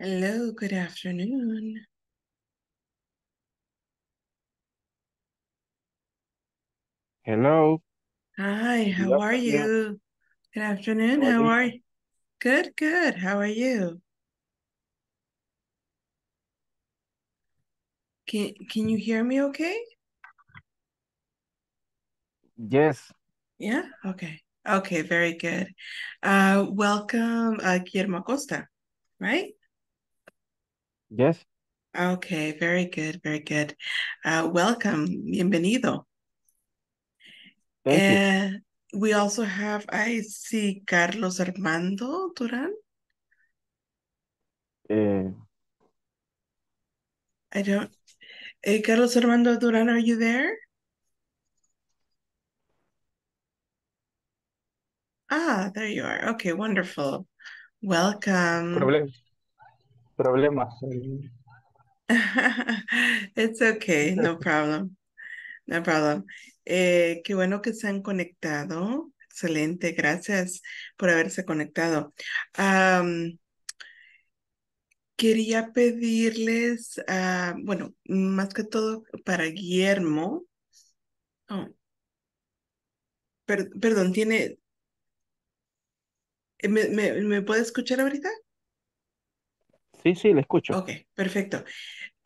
Hello, good afternoon. Hello, Hi, how are you? Good afternoon, How are you? Good, good. How are you? Can can you hear me okay? Yes, Yeah? Okay. Okay, very good. Uh, welcome, uh, Guillermo Acosta, right? Yes, Okay, very good, very good. Uh, welcome, bienvenido. thank you. We also have, I see Carlos Armando Duran. Uh, I don't, Hey, Carlos Armando Duran, are you there? Ah, there you are. Okay, wonderful. Welcome. problem, problemas. It's okay, no problem. No problem. Eh, qué bueno que se han conectado. Excelente, gracias por haberse conectado. Quería pedirles, ah, bueno, más que todo para Guillermo. Oh, per- perdón, tiene, ¿me, me, me puede escuchar ahorita? Sí, sí, le escucho. Ok, perfecto.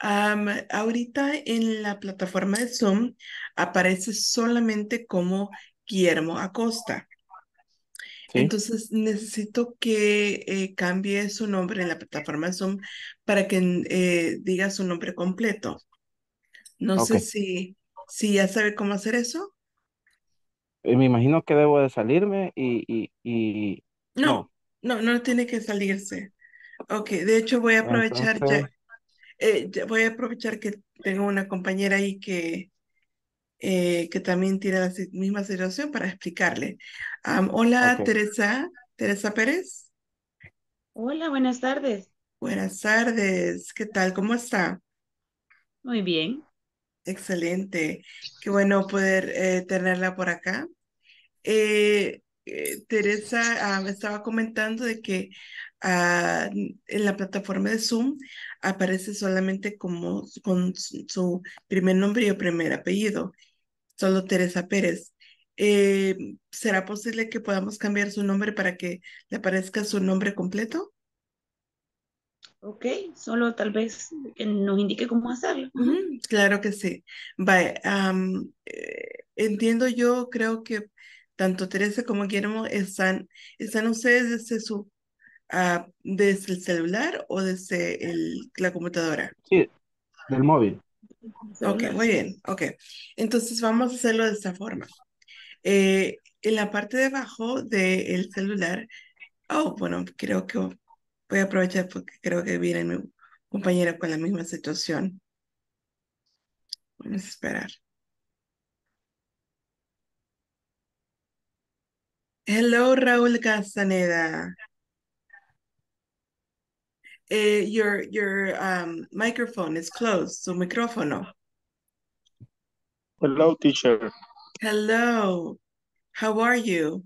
Am, ahorita en la plataforma de Zoom aparece solamente como Guillermo Acosta. Sí, Entonces necesito que eh, cambie su nombre en la plataforma de Zoom para que eh, diga su nombre completo. No sé si, si ya sabe cómo hacer eso. Eh, me imagino que debo de salirme y, y, y No, no. no, no tiene que salirse. Ok, de hecho voy a aprovechar ya, eh, ya voy a aprovechar que tengo una compañera ahí que eh, que también tiene la misma situación para explicarle. Hola. Teresa, Teresa Pérez. Hola, buenas tardes. Buenas tardes, ¿qué tal? ¿Cómo está? Muy bien. Excelente, qué bueno poder eh, tenerla por acá. Eh, eh, Teresa ah, me estaba comentando de que ah, en la plataforma de Zoom aparece solamente como con su primer nombre y primer apellido. solo Teresa Pérez. Eh, ¿será posible que podamos cambiar su nombre para que le aparezca su nombre completo? Ok, solo tal vez que nos indique cómo hacerlo. Claro que sí. Am, eh, entiendo yo, creo que tanto Teresa como Guillermo están, están ustedes desde su, ah, desde el celular o desde el, la computadora. Sí, del móvil. Ok, muy bien, ok. Entonces vamos a hacerlo de esta forma. Eh, en la parte de abajo del celular Oh, bueno, creo que voy a aprovechar porque creo que viene mi compañera con la misma situación. Vamos a esperar. Hello, Raúl Castaneda. Eh, your your um, microphone is closed, su micrófono. Hello, teacher. Hello, how are you?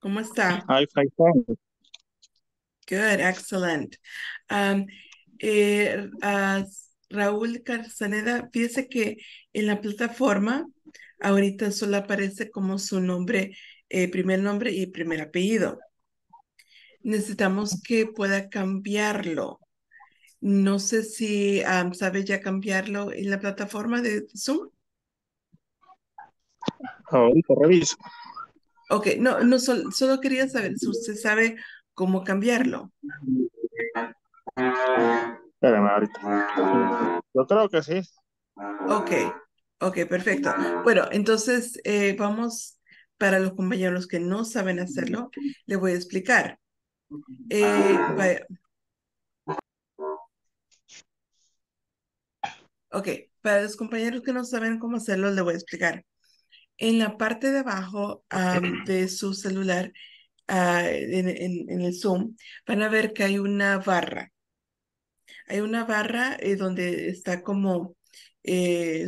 ¿Cómo está? I fine. Good, excellent. Um, eh, Raúl Castaneda, fíjese que en la plataforma ahorita solo aparece como su nombre, eh, primer nombre y primer apellido. Necesitamos que pueda cambiarlo. No sé si sabe ya cambiarlo en la plataforma de Zoom. Ahorita reviso. Ok, no, no, sol- solo quería saber si usted sabe cómo cambiarlo. Espérame ahorita. Yo creo que sí. Ok, ok, perfecto. Bueno, entonces eh, vamos para los compañeros que no saben hacerlo, le voy a explicar. Eh, vaya. Ok, para los compañeros que no saben cómo hacerlo, le voy a explicar. En la parte de abajo de su celular, ah, en, en- en el Zoom, van a ver que hay una barra. Hay una barra eh, donde está como eh,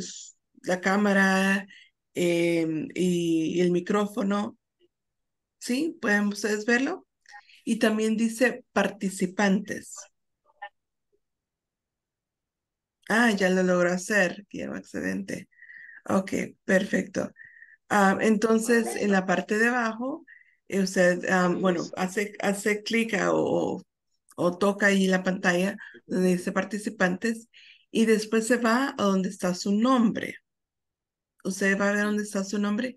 la cámara em, y, el micrófono. ¿Sí? ¿Pueden ustedes verlo? Y también dice participantes. Ah, ya lo logró hacer. Quiero excelente. Ok, perfecto. Ah, entonces, en la parte de abajo, eh, usted, ah, bueno, hace, hace clic o, o toca ahí la pantalla donde dice participantes y después se va a donde está su nombre. Usted va a ver dónde está su nombre,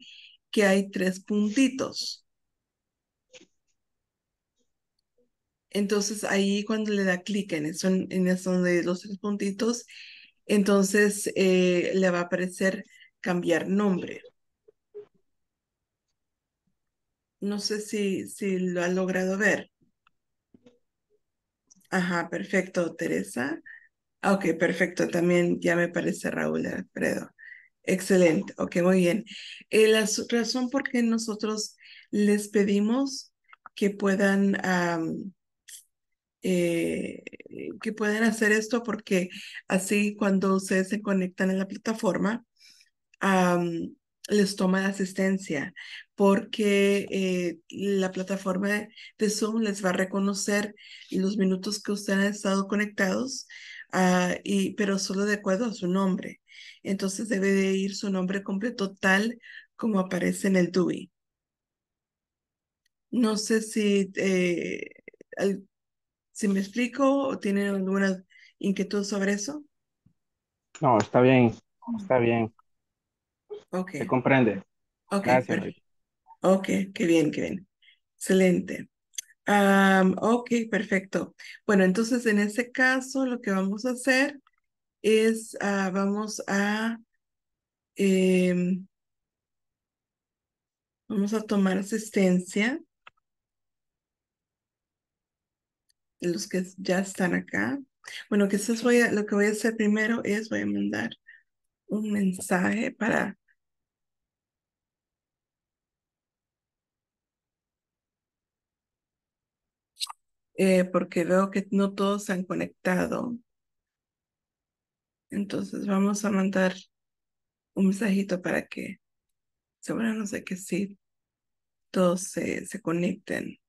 que hay tres puntitos. Entonces ahí cuando le da clic en eso, en eso de los tres puntitos, entonces eh, le va a aparecer cambiar nombre. No sé si, si lo ha logrado ver. Ajá, perfecto, Teresa. Ah, ok, perfecto. También ya me parece Raúl Alfredo. Excelente. Ok, muy bien. Eh, la razón por qué nosotros les pedimos que puedan eh, que puedan hacer esto porque así cuando ustedes se conectan en la plataforma les toma la asistencia porque eh, la plataforma de, Zoom les va a reconocer los minutos que ustedes han estado conectados, uh, y, pero solo de acuerdo a su nombre. Entonces debe de ir su nombre completo tal como aparece en el DUI. No sé si, eh, si me explico o tienen alguna inquietud sobre eso. No, está bien, está bien. Ok. Se comprende. Ok, Gracias. Ok, qué bien, qué bien. Excelente. Um, ok, perfecto. Bueno, entonces en ese caso lo que vamos a hacer es, uh, vamos a, em, vamos a tomar asistencia los que ya están acá. Bueno, que voy a, lo que voy a hacer primero es voy a mandar un mensaje para eh, porque veo que no todos se han conectado. Entonces vamos a mandar un mensajito para que no sé que sí todos se, se conecten.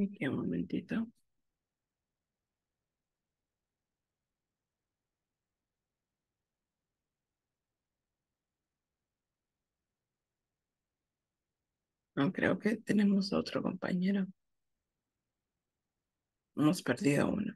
Aquí un momentito. No creo que tenemos otro compañero. Hemos perdido uno.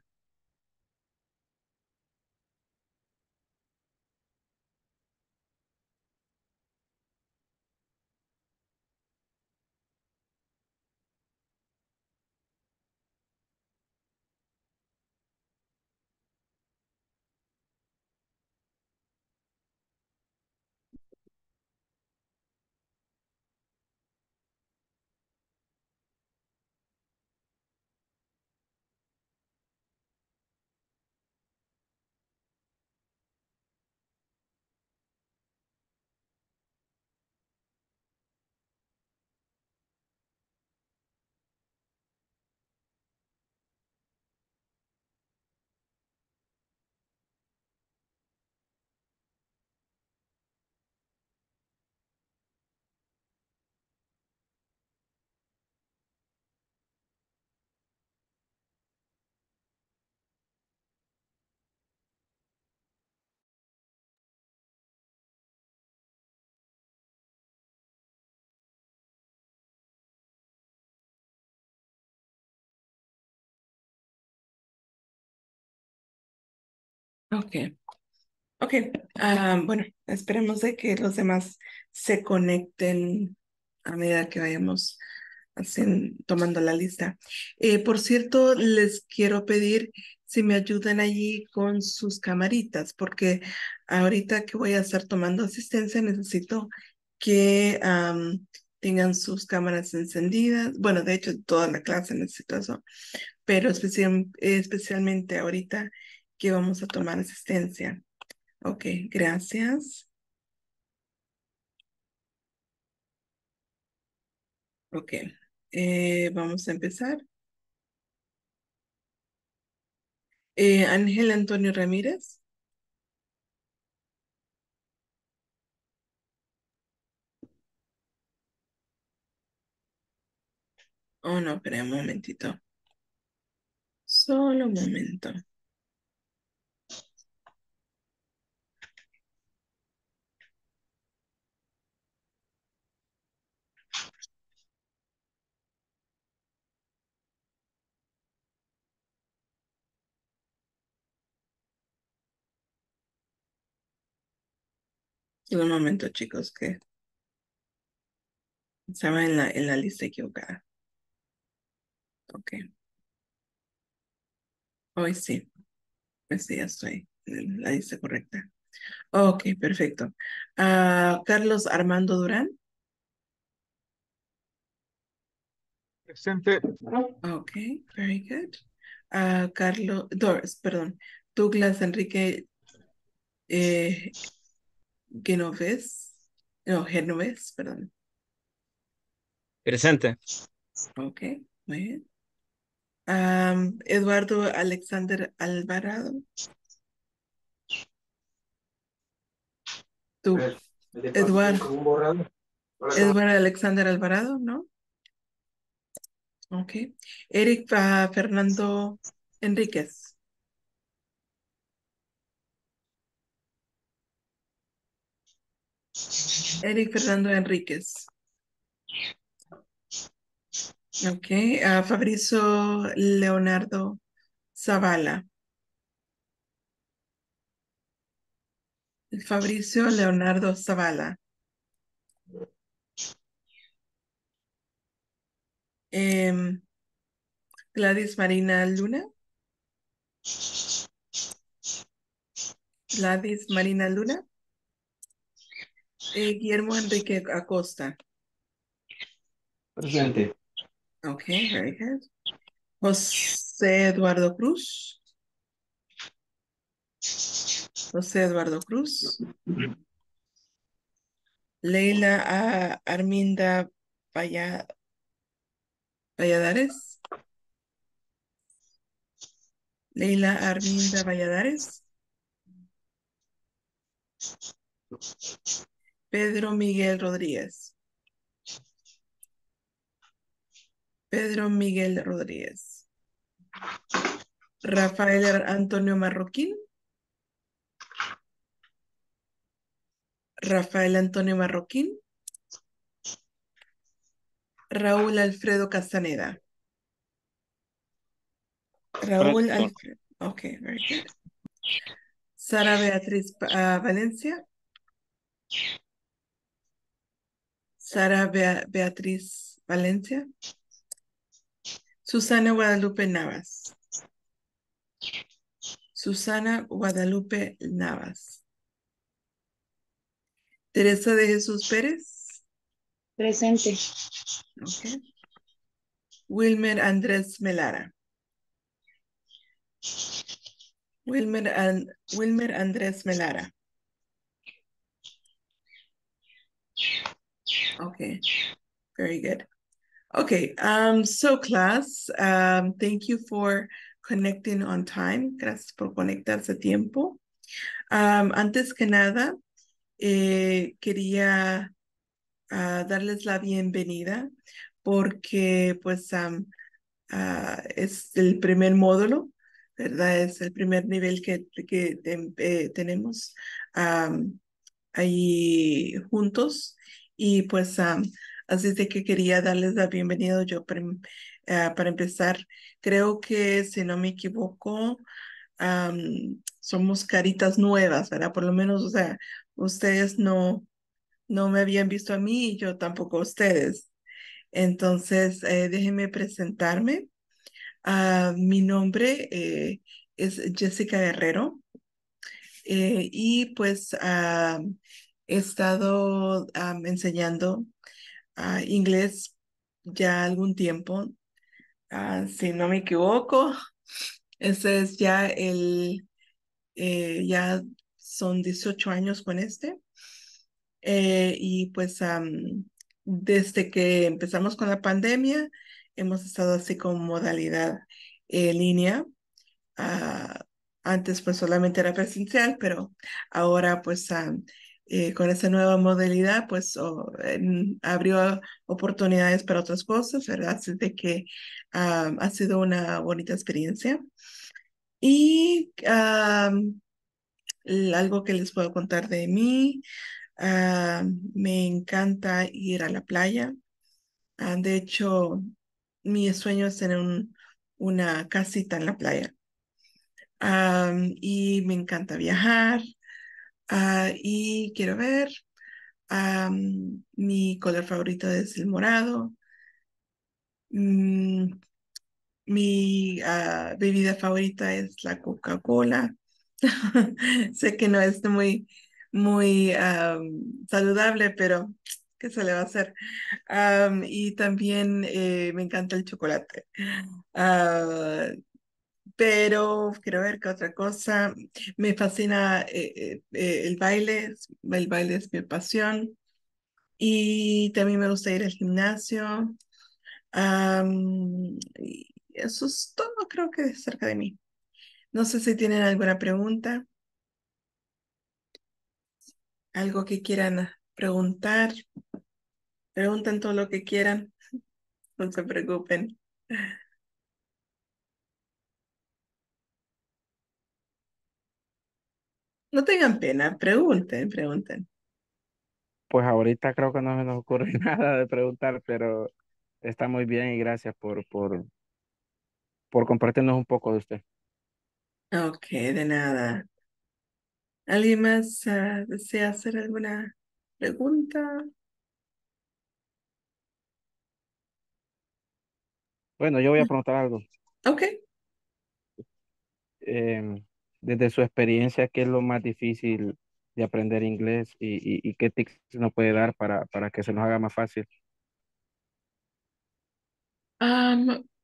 Ok. Ok, ah, bueno, esperemos de que los demás se conecten a medida que vayamos haciendo, tomando la lista. Eh, por cierto, les quiero pedir si me ayudan allí con sus camaritas, porque ahorita que voy a estar tomando asistencia necesito que tengan sus cámaras encendidas. Bueno, de hecho, toda la clase necesito eso, pero especialmente ahorita que vamos a tomar asistencia. Ok, gracias. Ok, eh, vamos a empezar. Eh, Ángel Antonio Ramírez. Oh, no, espera un momentito. Solo un momento. Un momento, chicos, que estaba en la, en la lista equivocada. Ok. Hoy sí. Pues sí, ya estoy en la lista correcta. Ok, perfecto. Ah, Carlos Armando Durán. Presente. Ok, very good. Ah, Carlos, Doris, perdón. Douglas Enrique eh, Genoves. No, Genoves, perdón. Presente. Ok, muy bien. Eduardo Alexander Alvarado. Tú, Eduardo. Eduardo Alexander Alvarado, ¿no? Ok. Eric ah, Fernando Enríquez. Eric Fernando Enríquez. Ok. ah, Fabrizio Leonardo Zavala. Fabricio Leonardo Zavala. Em, Gladys Marina Luna. Gladys Marina Luna. Eh, Guillermo Enrique Acosta. Presente. Okay, very good. José Eduardo Cruz. José Eduardo Cruz. Leila ah, Arminda Valla- Valladares. Leila Arminda Valladares. Pedro Miguel Rodríguez. Pedro Miguel Rodríguez. Rafael Antonio Marroquín. Rafael Antonio Marroquín. Raúl Alfredo Castaneda. Raúl. Alfredo. Okay, very good. Sara Beatriz ah, Valencia. Sara Bea- Beatriz Valencia. Susana Guadalupe Navas. Susana Guadalupe Navas. Teresa de Jesús Pérez. Presente. Okay. Wilmer Andrés Melara. Wilmer, An- Wilmer Andrés Melara. Okay, very good. Okay, um, so class, um, thank you for connecting on time. Gracias por conectarse a tiempo. Um, antes que nada, eh, quería ah, darles la bienvenida porque pues am, ah, es el primer módulo, ¿verdad? Es el primer nivel que, que eh, tenemos am, ahí juntos y pues am, así es de que quería darles la bienvenida yo ah, para empezar. Creo que si no me equivoco, am, somos caritas nuevas, ¿verdad? Por lo menos, o sea, ustedes no, no me habían visto a mí y yo tampoco a ustedes. Entonces, eh, déjenme presentarme. Ah, mi nombre eh, es Jessica Guerrero eh, y pues he estado ah, enseñando ah, inglés ya algún tiempo. Ah, si no me equivoco, ese es ya el, eh, ya son 18 años con este. Eh, y pues desde que empezamos con la pandemia, hemos estado así con modalidad en línea. Ah, antes pues solamente era presencial, pero ahora pues eh, con esa nueva modalidad pues abrió oportunidades para otras cosas, ¿verdad? Así de que ha sido una bonita experiencia. Y algo que les puedo contar de mí, me encanta ir a la playa. Ah, de hecho, mi sueño es tener una casita en la playa. y me encanta viajar. Ah, y quiero ver, mi color favorito es el morado. Mm, mi ah, bebida favorita es la Coca-Cola. sé que no es muy, muy saludable, pero ¿qué se le va a hacer? y también eh, me encanta el chocolate. Ah, pero quiero ver qué otra cosa. Me fascina eh, eh, el baile, el baile es mi pasión. Y también me gusta ir al gimnasio. eso es todo, creo que cerca de mí. No sé si tienen alguna pregunta. Algo que quieran preguntar. Pregunten todo lo que quieran. No se preocupen. No tengan pena, pregunten, pregunten. Pues ahorita creo que no me nos ocurre nada de preguntar, pero está muy bien y gracias por, por, por compartirnos un poco de usted. Ok, de nada. ¿Alguien más ah, desea hacer alguna pregunta? Bueno, yo voy a preguntar algo. Ok. Em, desde su experiencia, ¿qué es lo más difícil de aprender inglés y, y, qué tips nos puede dar para, para que se nos haga más fácil?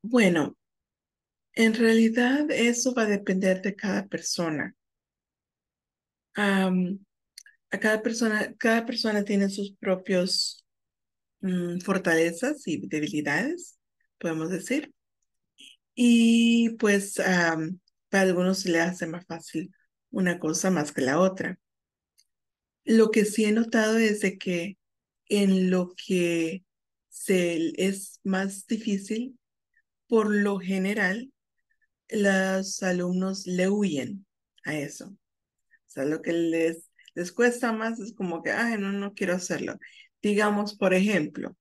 bueno, en realidad eso va a depender de cada persona. a cada persona, cada persona tiene sus propios mm, fortalezas y debilidades, podemos decir. Y pues para algunos se le hace más fácil una cosa más que la otra. Lo que sí he notado es de que en lo que se es más difícil, por lo general, los alumnos le huyen a eso. O sea, lo que les, les cuesta más es como que, ay, no, no quiero hacerlo. Digamos, por ejemplo,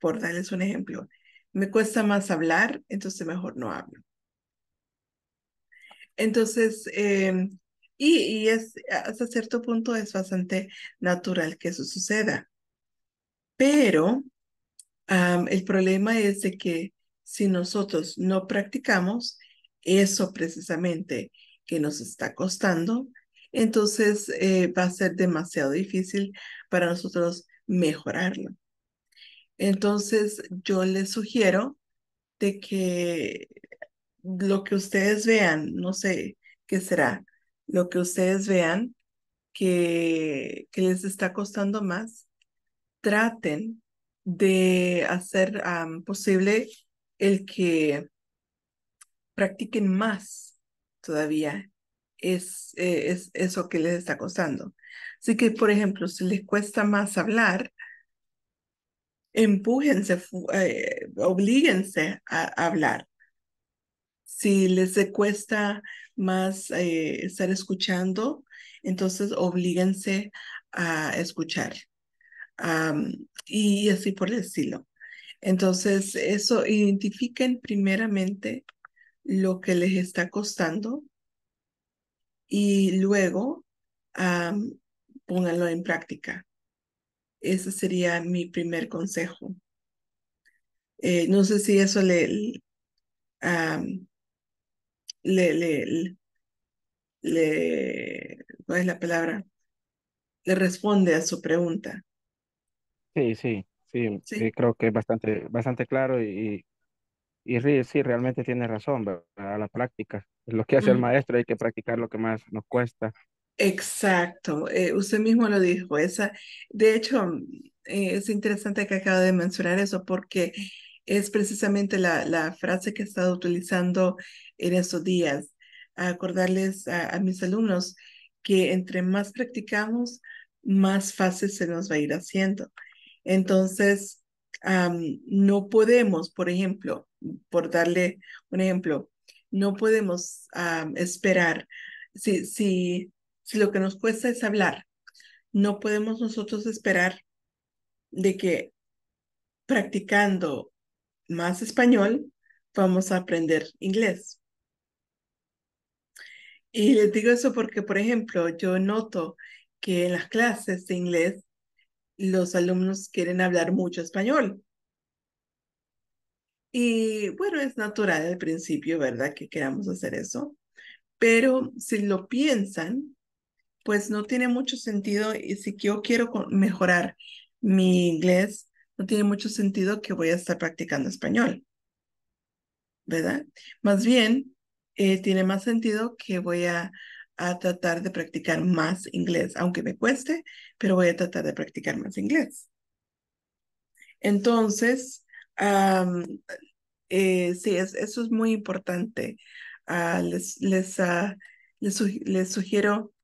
por darles un ejemplo, me cuesta más hablar, entonces mejor no hablo. Entonces, em, y, y, es hasta cierto punto es bastante natural que eso suceda. Pero el problema es de que si nosotros no practicamos eso precisamente que nos está costando, entonces eh, va a ser demasiado difícil para nosotros mejorarlo. Entonces, yo les sugiero de que lo que ustedes vean, no sé qué será, lo que ustedes vean que, que les está costando más, traten de hacer posible el que practiquen más todavía es, eh, es eso que les está costando. Así que, por ejemplo, si les cuesta más hablar, empújense, eh, a, hablar. Si les cuesta más eh, estar escuchando, entonces oblíguense a escuchar. y así por el estilo. Entonces, eso, identifiquen primeramente lo que les está costando y luego pónganlo en práctica. Ese sería mi primer consejo. Eh, no sé si eso le, le, le, le, ¿cuál es la palabra? Le responde a su pregunta. Sí, sí, sí, sí. creo que es bastante, bastante claro y, y sí, realmente tiene razón, a la práctica. Es lo que hace el maestro, hay que practicar lo que más nos cuesta Exacto, eh, usted mismo lo dijo, esa, de hecho, eh, es interesante que acaba de mencionar eso porque es precisamente la, la frase que he estado utilizando en estos días, acordarles a, mis alumnos que entre más practicamos, más fácil se nos va a ir haciendo. Entonces, no podemos, por ejemplo, por darle un ejemplo, no podemos esperar si, si si lo que nos cuesta es hablar, no podemos nosotros esperar de que practicando más español vamos a aprender inglés. Y les digo eso porque, por ejemplo, yo noto que en las clases de inglés los alumnos quieren hablar mucho español. Y bueno, es natural al principio, ¿verdad? Que queramos hacer eso. Pero si lo piensan, pues no tiene mucho sentido y si yo quiero mejorar mi inglés, no tiene mucho sentido que voy a estar practicando español, ¿verdad? Más bien, eh, tiene más sentido que voy a, a tratar de practicar más inglés, aunque me cueste, pero voy a tratar de practicar más inglés. Entonces, eh, sí, es, eso es muy importante. Uh, les, les, uh, les, les, sugiero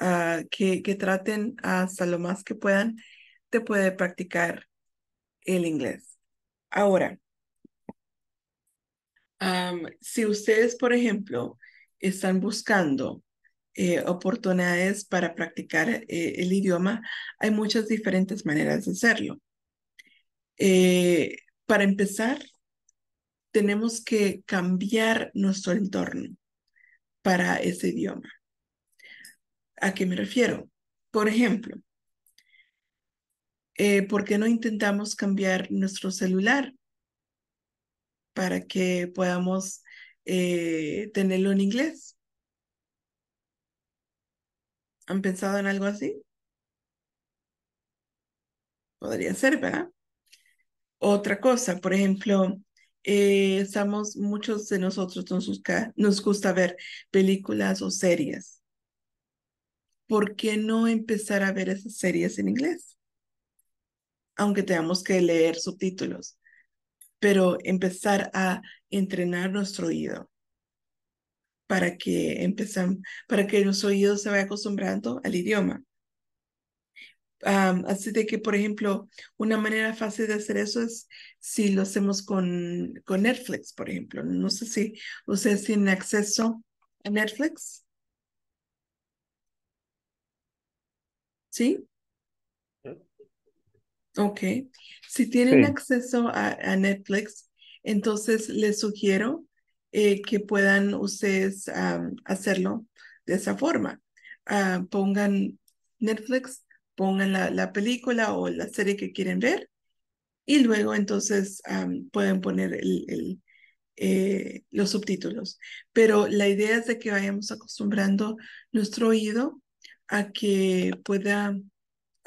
uh, que, que, traten hasta lo más que puedan de poder practicar el inglés. Ahora, si ustedes, por ejemplo, están buscando eh, oportunidades para practicar eh, el idioma, hay muchas diferentes maneras de hacerlo. Eh, para empezar, tenemos que cambiar nuestro entorno para ese idioma. ¿A qué me refiero? Por ejemplo, eh, ¿por qué no intentamos cambiar nuestro celular para que podamos eh, tenerlo en inglés? ¿Han pensado en algo así? Podría ser, ¿verdad? Otra cosa, por ejemplo, eh, estamos, muchos de nosotros nos, nos gusta ver películas o series. ¿Por qué no empezar a ver esas series en inglés? Aunque tengamos que leer subtítulos, pero empezar a entrenar nuestro oído para que empezan, para que nuestro oído se vaya acostumbrando al idioma. Um, así de que, por ejemplo, una manera fácil de hacer eso es si lo hacemos con, con Netflix, por ejemplo. No sé si ustedes tienen acceso a Netflix. ¿Sí? Ok. Si tienen Sí. acceso a, a Netflix, entonces les sugiero eh, que puedan ustedes um, hacerlo de esa forma. Ah, pongan Netflix pongan la, la, película o la serie que quieren ver y luego entonces um, pueden poner el, el, eh, los subtítulos. Pero la idea es de que vayamos acostumbrando nuestro oído a que pueda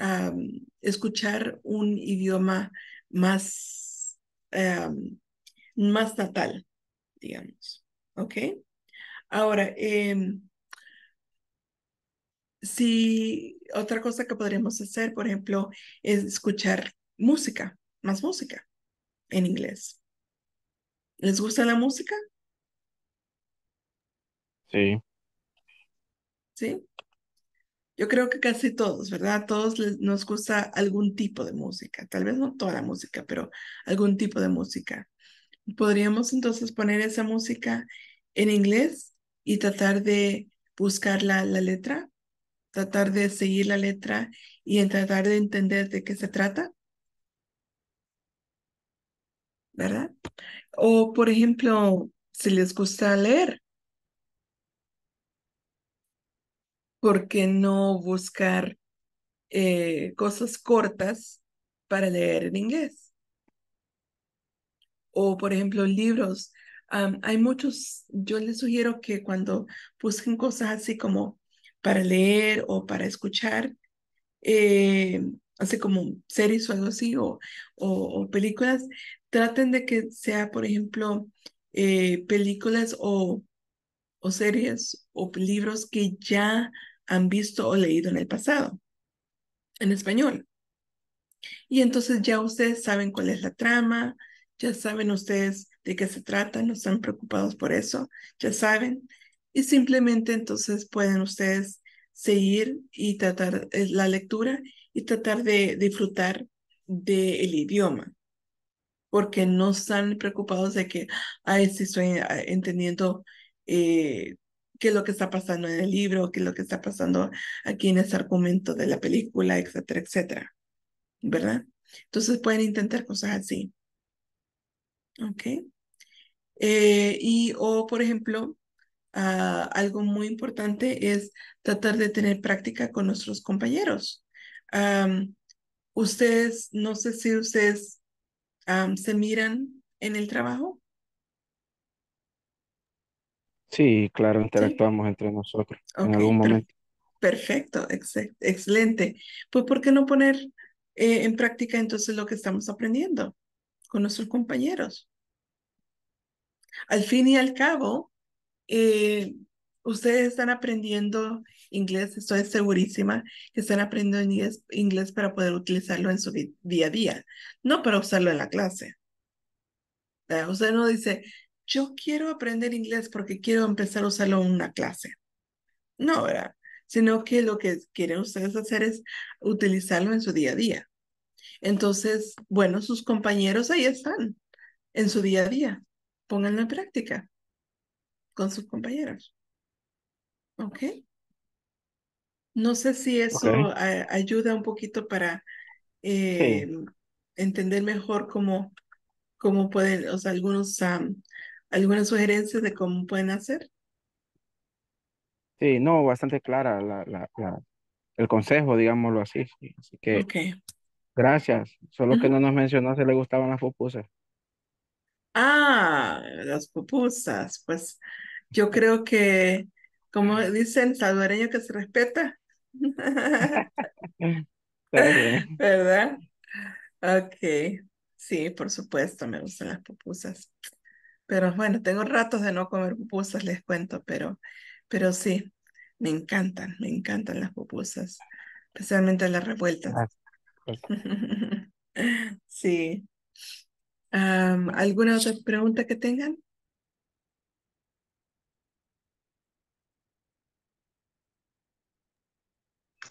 um, escuchar un idioma más, um, más natal, digamos. ¿Ok? Ahora, eh, si otra cosa que podríamos hacer, por ejemplo, es escuchar música, más música en inglés. ¿Les gusta la música? Sí. Sí. Yo creo que casi todos, ¿verdad? Todos nos gusta algún tipo de música. Tal vez no toda la música, pero algún tipo de música. Podríamos entonces poner esa música en inglés y tratar de buscar la, la letra tratar de seguir la letra y en tratar de entender de qué se trata. ¿Verdad? O, por ejemplo, si les gusta leer, ¿por qué no buscar eh, cosas cortas para leer en inglés? O, por ejemplo, libros. Hay muchos, yo les sugiero que cuando busquen cosas así como para leer o para escuchar, eh, así como series o algo así, o, o, o, películas, traten de que sea, por ejemplo, eh, películas o, o series o libros que ya han visto o leído en el pasado, en español. Y entonces ya ustedes saben cuál es la trama, ya saben ustedes de qué se trata, no están preocupados por eso, ya saben. Y simplemente entonces pueden ustedes seguir y tratar eh, la lectura y tratar de disfrutar del idioma, porque no están preocupados de que, ay, si estoy ah, entendiendo eh, qué es lo que está pasando en el libro, qué es lo que está pasando aquí en ese argumento de la película, etcétera, etcétera. ¿Verdad? Entonces pueden intentar cosas así. ¿Ok? Eh, y o, por ejemplo, ah, algo muy importante es tratar de tener práctica con nuestros compañeros. ustedes, no sé si ustedes se miran en el trabajo. Sí, claro, interactuamos entre nosotros en algún momento. Perfecto, excelente. Pues, ¿por qué no poner eh, en práctica entonces lo que estamos aprendiendo con nuestros compañeros? Al fin y al cabo, eh, ustedes están aprendiendo inglés, estoy segurísima que están aprendiendo inglés, inglés para poder utilizarlo en su día a día, no para usarlo en la clase. Usted no dice, yo quiero aprender inglés porque quiero empezar a usarlo en una clase. No, ¿verdad? Sino que lo que quieren ustedes hacer es utilizarlo en su día a día. Entonces, bueno, sus compañeros ahí están, en su día a día. Pónganlo en práctica con sus compañeros. ¿Ok? No sé si eso ayuda un poquito para eh, entender mejor cómo, cómo pueden, o sea, algunos ¿Algunas sugerencias de cómo pueden hacer? Sí, no, bastante clara la, la, el consejo, digámoslo así. Así que gracias. Solo que no nos mencionó si le gustaban las pupusas. Ah, las pupusas. Pues yo creo que, como dicen, salvadoreño que se respeta. ¿Verdad? Ok. Sí, por supuesto, me gustan las pupusas. Pero bueno, tengo ratos de no comer pupusas, les cuento, pero, pero sí, me encantan, me encantan las pupusas, especialmente las revueltas. sí. ¿Alguna otra pregunta que tengan?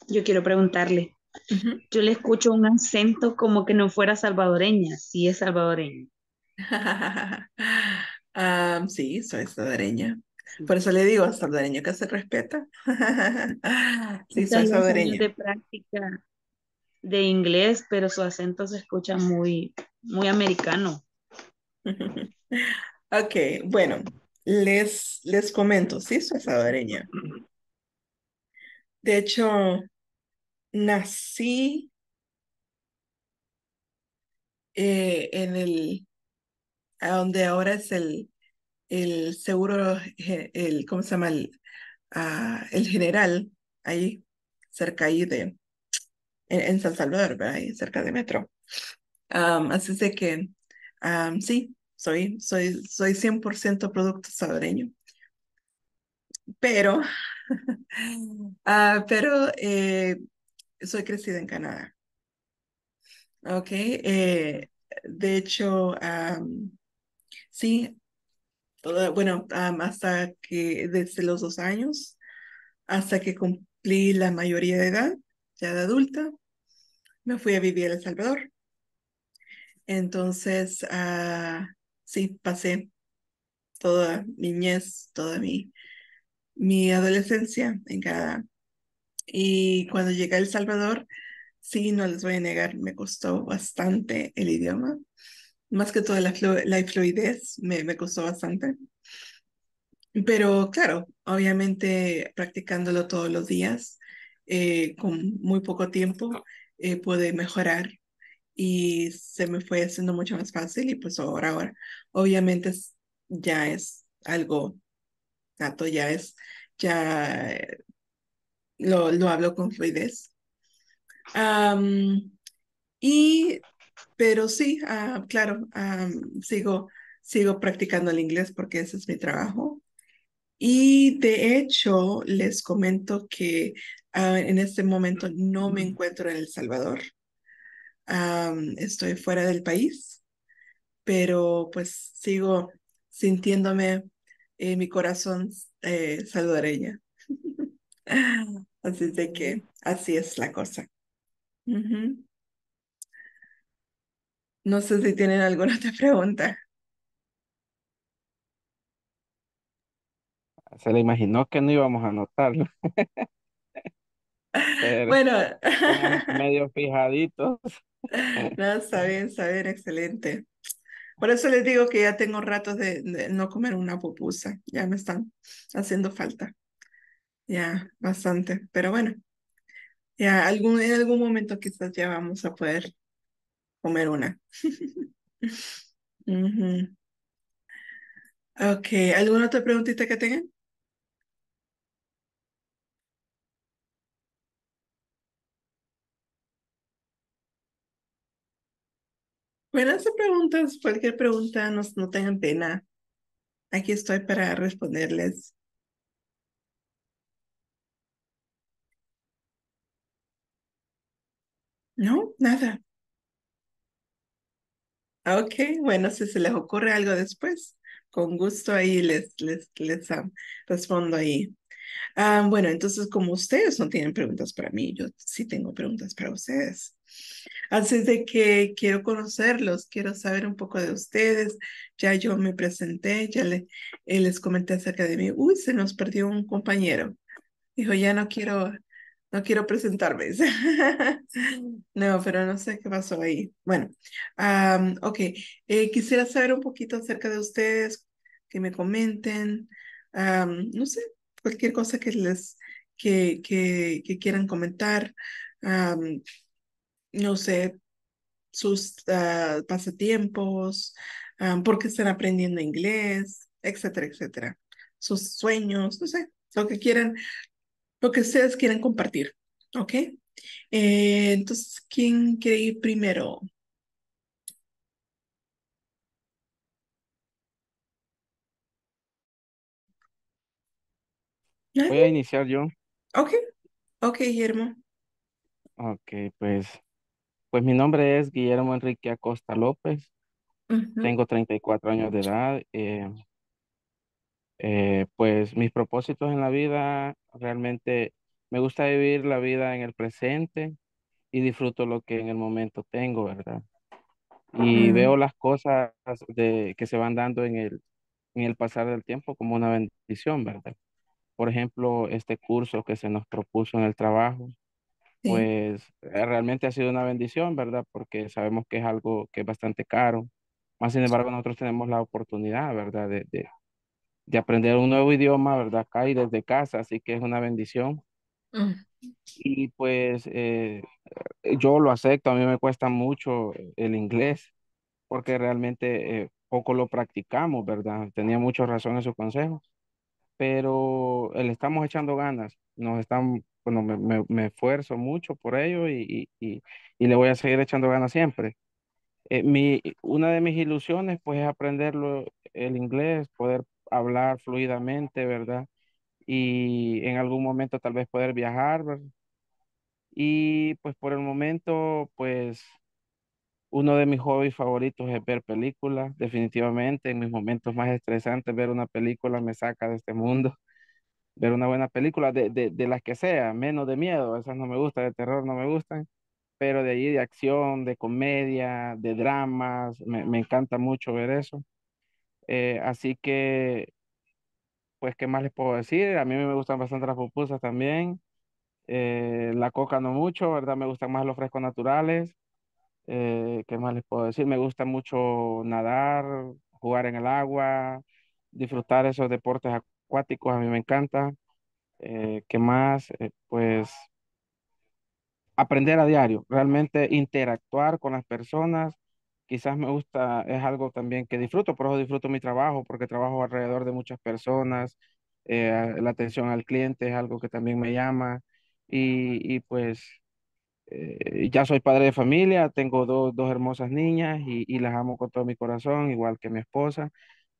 Yo quiero preguntarle. Yo le escucho un acento como que no fuera salvadoreña, sí es salvadoreña. sí, soy salvadoreña. Por eso le digo, salvadoreño que se respeta. sí, soy salvadoreña. de práctica de inglés, pero su acento se escucha muy, muy americano. ok, bueno, les, les comento, sí, soy salvadoreña. De hecho, nací eh, en el a donde ahora es el, el seguro, el, ¿cómo se llama? El, ah, el general, ahí, cerca ahí de, en, San Salvador, ¿verdad? Ahí, cerca de Metro. así de que, sí, soy, soy, soy 100% producto salvadoreño. Pero, uh, pero eh, soy crecida en Canadá. Ok, eh, de hecho, Sí, bueno, hasta que desde los dos años, hasta que cumplí la mayoría de edad, ya de adulta, me fui a vivir a El Salvador. Entonces, ah, sí, pasé toda mi niñez, toda mi, mi adolescencia en Canadá. Y cuando llegué a El Salvador, sí, no les voy a negar, me costó bastante el idioma más que toda la, la fluidez me, me costó bastante. Pero claro, obviamente practicándolo todos los días, eh, con muy poco tiempo, eh, pude mejorar y se me fue haciendo mucho más fácil y pues ahora, ahora, obviamente ya es algo nato, ya es, ya eh, lo, lo hablo con fluidez. y pero sí, ah, claro, sigo, sigo practicando el inglés porque ese es mi trabajo. Y de hecho, les comento que ah, en este momento no me encuentro en El Salvador. Am, estoy fuera del país, pero pues sigo sintiéndome en mi corazón eh, salvadoreña. Así de que así es la cosa. Ujú. No sé si tienen alguna otra pregunta. Se le imaginó que no íbamos a anotarlo, pero Bueno, medio fijaditos. no, está bien, está bien, excelente. Por eso les digo que ya tengo ratos de, de no comer una pupusa. Ya me están haciendo falta. Ya, bastante. Pero bueno, ya algún, en algún momento quizás ya vamos a poder comer una. Ujú. Ok, ¿alguna otra preguntita que tengan? Bueno, preguntas, cualquier pregunta, no, no tengan pena. Aquí estoy para responderles. No, nada. Ok, bueno, si se les ocurre algo después, con gusto ahí les, les, les ah, respondo ahí. Ah, bueno, entonces como ustedes no tienen preguntas para mí, yo sí tengo preguntas para ustedes. Así de que quiero conocerlos, quiero saber un poco de ustedes. Ya yo me presenté, ya le, eh, les comenté acerca de mí. Uy, se nos perdió un compañero. Dijo, ya no quiero, no quiero presentarme. No, pero no sé qué pasó ahí. Bueno, am, ok. Eh, quisiera saber un poquito acerca de ustedes, que me comenten, no sé, cualquier cosa que les, que, que, quieran comentar. no sé, sus ah, pasatiempos, por qué están aprendiendo inglés, etcétera, etcétera. Sus sueños, no sé, lo que quieran, lo que ustedes quieran compartir, ¿ok? Eh, entonces, ¿quién quiere ir primero? Voy a iniciar yo. Ok, ok, Guillermo. Ok, pues, pues mi nombre es Guillermo Enrique Acosta López. Ujú, Tengo 34 años de edad. eh, eh, pues mis propósitos en la vida, realmente me gusta vivir la vida en el presente y disfruto lo que en el momento tengo, ¿verdad? Y veo las cosas de, que se van dando en el, en el pasar del tiempo como una bendición, ¿verdad? Por ejemplo, este curso que se nos propuso en el trabajo, sí. pues eh, realmente ha sido una bendición, ¿verdad? Porque sabemos que es algo que es bastante caro. Más sin embargo, nosotros tenemos la oportunidad, ¿verdad? De, de, de aprender un nuevo idioma, ¿verdad? Acá y desde casa, así que es una bendición. mm, Y pues eh, yo lo acepto, a mí me cuesta mucho el inglés porque realmente eh, poco lo practicamos, ¿verdad? Tenía mucha razón en su consejo, pero eh, le estamos echando ganas, nos están, bueno, me, me, me esfuerzo mucho por ello y, y, y, y le voy a seguir echando ganas siempre. Eh, mi, una de mis ilusiones pues es aprenderlo el inglés, poder hablar fluidamente, ¿verdad? Y en algún momento tal vez poder viajar, ¿verdad? Y pues por el momento pues uno de mis hobbies favoritos es ver películas, definitivamente en mis momentos más estresantes ver una película me saca de este mundo, ver una buena película de, de, de las que sea, menos de miedo, esas no me gustan, de terror no me gustan pero de allí de acción, de comedia, de dramas, me, me encanta mucho ver eso. Eh, así que, pues, ¿qué más les puedo decir? A mí me gustan bastante las pupusas también. Eh, la coca no mucho, ¿verdad? Me gustan más los frescos naturales. Eh, ¿qué más les puedo decir? Me gusta mucho nadar, jugar en el agua, disfrutar esos deportes acuáticos, a mí me encanta. ¿qué más? Pues aprender a diario, realmente interactuar con las personas. Quizás me gusta, es algo también que disfruto, por eso disfruto mi trabajo, porque trabajo alrededor de muchas personas. eh, la atención al cliente es algo que también me llama. Y, y pues eh, ya soy padre de familia, tengo dos, dos hermosas niñas y, y las amo con todo mi corazón, igual que mi esposa.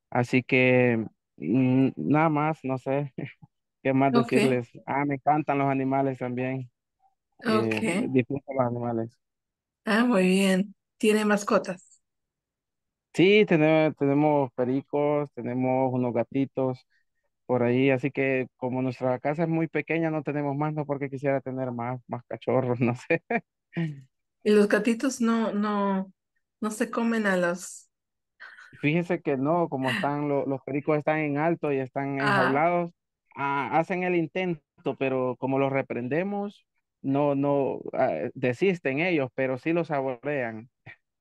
Así que Mm, nada más, no sé qué más Ok, decirles. Ah, me encantan los animales también. Eh, ok. disfruto los animales. Ah, muy bien. ¿Tiene mascotas? Sí, tenemos, tenemos pericos, tenemos unos gatitos por ahí, así que como nuestra casa es muy pequeña, no tenemos más, no porque quisiera tener más, más cachorros, no sé. ¿Y los gatitos no, no, no se comen a los... Fíjese que no, como están lo- los pericos están en alto y están Ah, enjaulados, ah, hacen el intento, pero como los reprendemos, no, no, ah, desisten ellos, pero sí los saborean.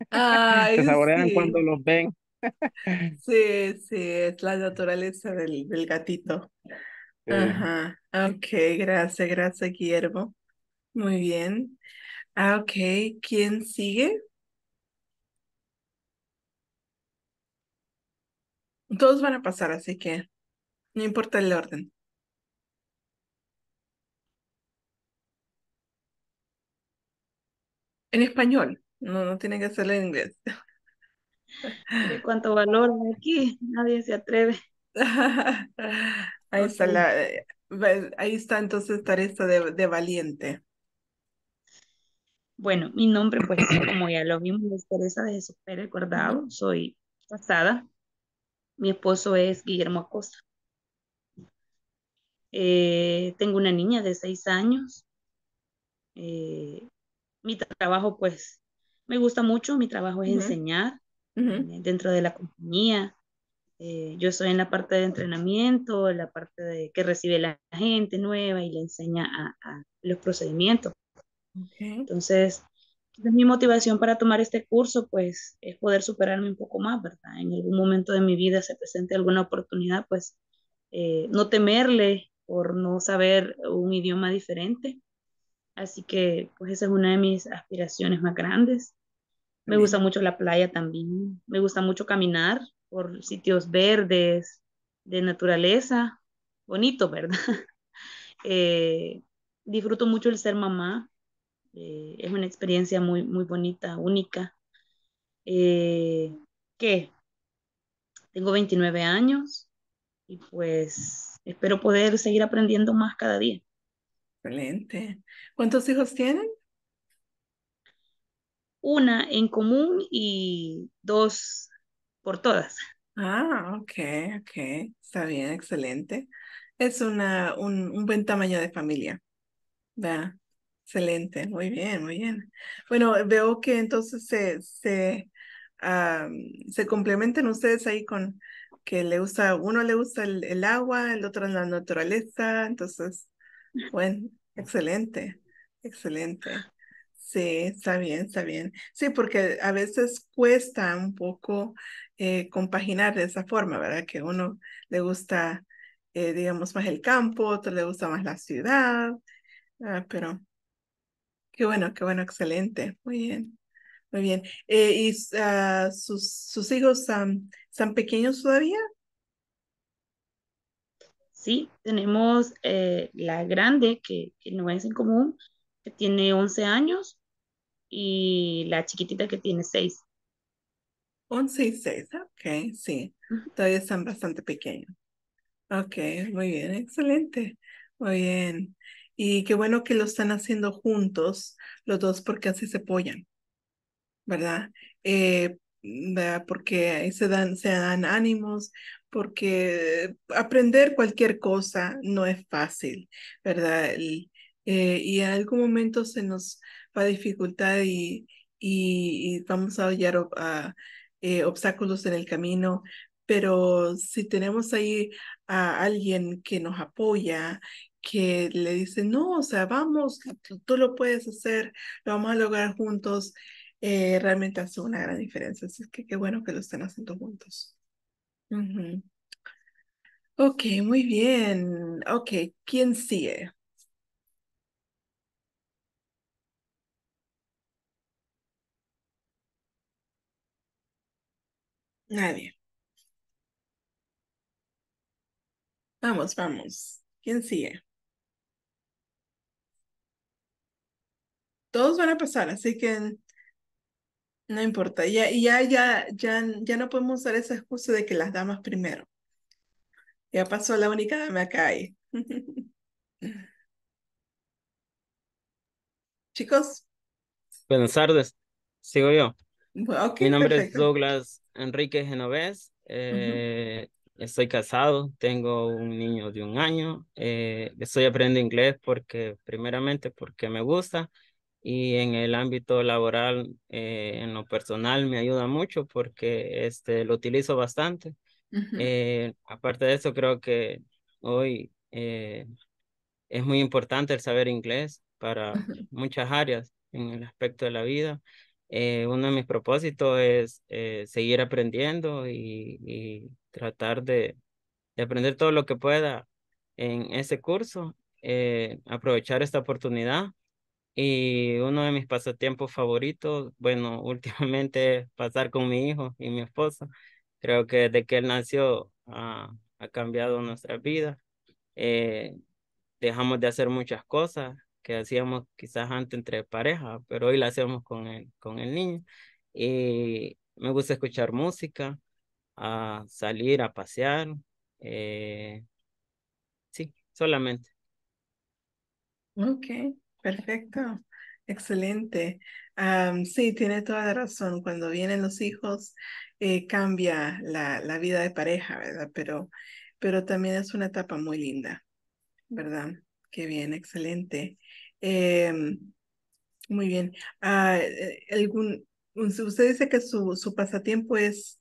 Se saborean cuando los ven. Sí, sí, es la naturaleza del, del gatito. Ajá. Ok, gracias, gracias, Guillermo. Muy bien. Ah, ok. ¿Quién sigue? Todos van a pasar, así que no importa el orden. En español, no, no tiene que hacerlo en inglés. Cuánto valor aquí, nadie se atreve. Ahí está la, eh, ahí está entonces Teresa de, de Valiente. bueno, mi nombre, pues, como ya lo vimos, es Teresa de Jesús Pérez Cordado, soy casada, mi esposo es Guillermo Acosta. Eh, tengo una niña de seis años. Eh, mi trabajo, pues, me gusta mucho, mi trabajo es ujú, enseñar ujú. eh, dentro de la compañía. Eh, yo estoy en la parte de entrenamiento, en la parte de que recibe la gente nueva y le enseña a, a los procedimientos. Ok, Entonces, mi motivación para tomar este curso, pues, es poder superarme un poco más, ¿verdad? En algún momento de mi vida se presente alguna oportunidad, pues, eh, no temerle por no saber un idioma diferente. Así que, pues, esa es una de mis aspiraciones más grandes. Me gusta mucho la playa también. Me gusta mucho caminar por sitios verdes, de naturaleza. Bonito, ¿verdad? Eh, disfruto mucho el ser mamá. Eh, es una experiencia muy, muy bonita, única. Eh, ¿qué? Tengo 29 años y pues espero poder seguir aprendiendo más cada día. Excelente. ¿Cuántos hijos tienen? Una en común y dos por todas. Ah, ok, ok. Está bien, excelente. Es una, un, un buen tamaño de familia. Excelente, muy bien, muy bien. Bueno, veo que entonces se, se, se complementan ustedes ahí con que le gusta, uno le gusta el, el agua, el otro la naturaleza, entonces, bueno, excelente, excelente. Sí, está bien, está bien. Sí, porque a veces cuesta un poco eh, compaginar de esa forma, ¿verdad? Que uno le gusta, eh, digamos, más el campo, otro le gusta más la ciudad, ah, pero qué bueno, qué bueno, excelente. Muy bien, muy bien. Eh, ¿y ah, sus, sus hijos am, están pequeños todavía? Sí, tenemos la grande que, que no es en común, que tiene 11 años, y la chiquitita que tiene 6. 11 y 6, ok, sí, todavía están bastante pequeños. Ok, muy bien, excelente, muy bien. Y qué bueno que lo están haciendo juntos los dos porque así se apoyan. ¿verdad? Eh, ¿verdad? Porque ahí se dan, se dan ánimos, porque aprender cualquier cosa no es fácil, ¿verdad? El- eh, y en algún momento se nos va a dificultar y, y, y vamos a hallar eh, obstáculos en el camino, pero si tenemos ahí a alguien que nos apoya, que le dice, no, o sea, vamos, tú, lo puedes hacer, lo vamos a lograr juntos eh, realmente hace una gran diferencia. Así que qué bueno que lo estén haciendo juntos. Ujú. Ok, muy bien. Ok, ¿quién sigue? Nadie. Vamos, vamos. ¿Quién sigue? Todos van a pasar, así que no importa. Ya, ya, ya, ya, ya no podemos usar esa excusa de que las damas primero. Ya pasó la única dama acá ahí. Chicos, Buenas tardes, sigo yo. Ok, Mi nombre es perfecto. Douglas Enrique Genovés. Eh, estoy casado, tengo un niño de un año. eh, estoy aprendiendo inglés porque, primeramente, porque me gusta y en el ámbito laboral, eh, en lo personal, me ayuda mucho porque este, lo utilizo bastante. ujú, Eh, aparte de eso, creo que hoy eh, es muy importante el saber inglés para ujú, muchas áreas en el aspecto de la vida. Eh, uno de mis propósitos es eh, seguir aprendiendo y, tratar de, de aprender todo lo que pueda en ese curso, eh, aprovechar esta oportunidad. Y uno de mis pasatiempos favoritos, bueno, últimamente pasar con mi hijo y mi esposa. Creo que desde que él nació ha, ha cambiado nuestra vida. Dejamos de hacer muchas cosas que hacíamos quizás antes entre pareja, pero hoy la hacemos con el, con el niño. Y me gusta escuchar música, a salir a pasear, eh, sí, solamente. Ok, perfecto. Excelente. Am, sí, tiene toda la razón. Cuando vienen los hijos, eh, cambia la, la vida de pareja, ¿verdad? Pero, pero también es una etapa muy linda, ¿verdad? Qué bien, excelente. Em, muy bien. Ah, eh, algún, usted dice que su, su pasatiempo es,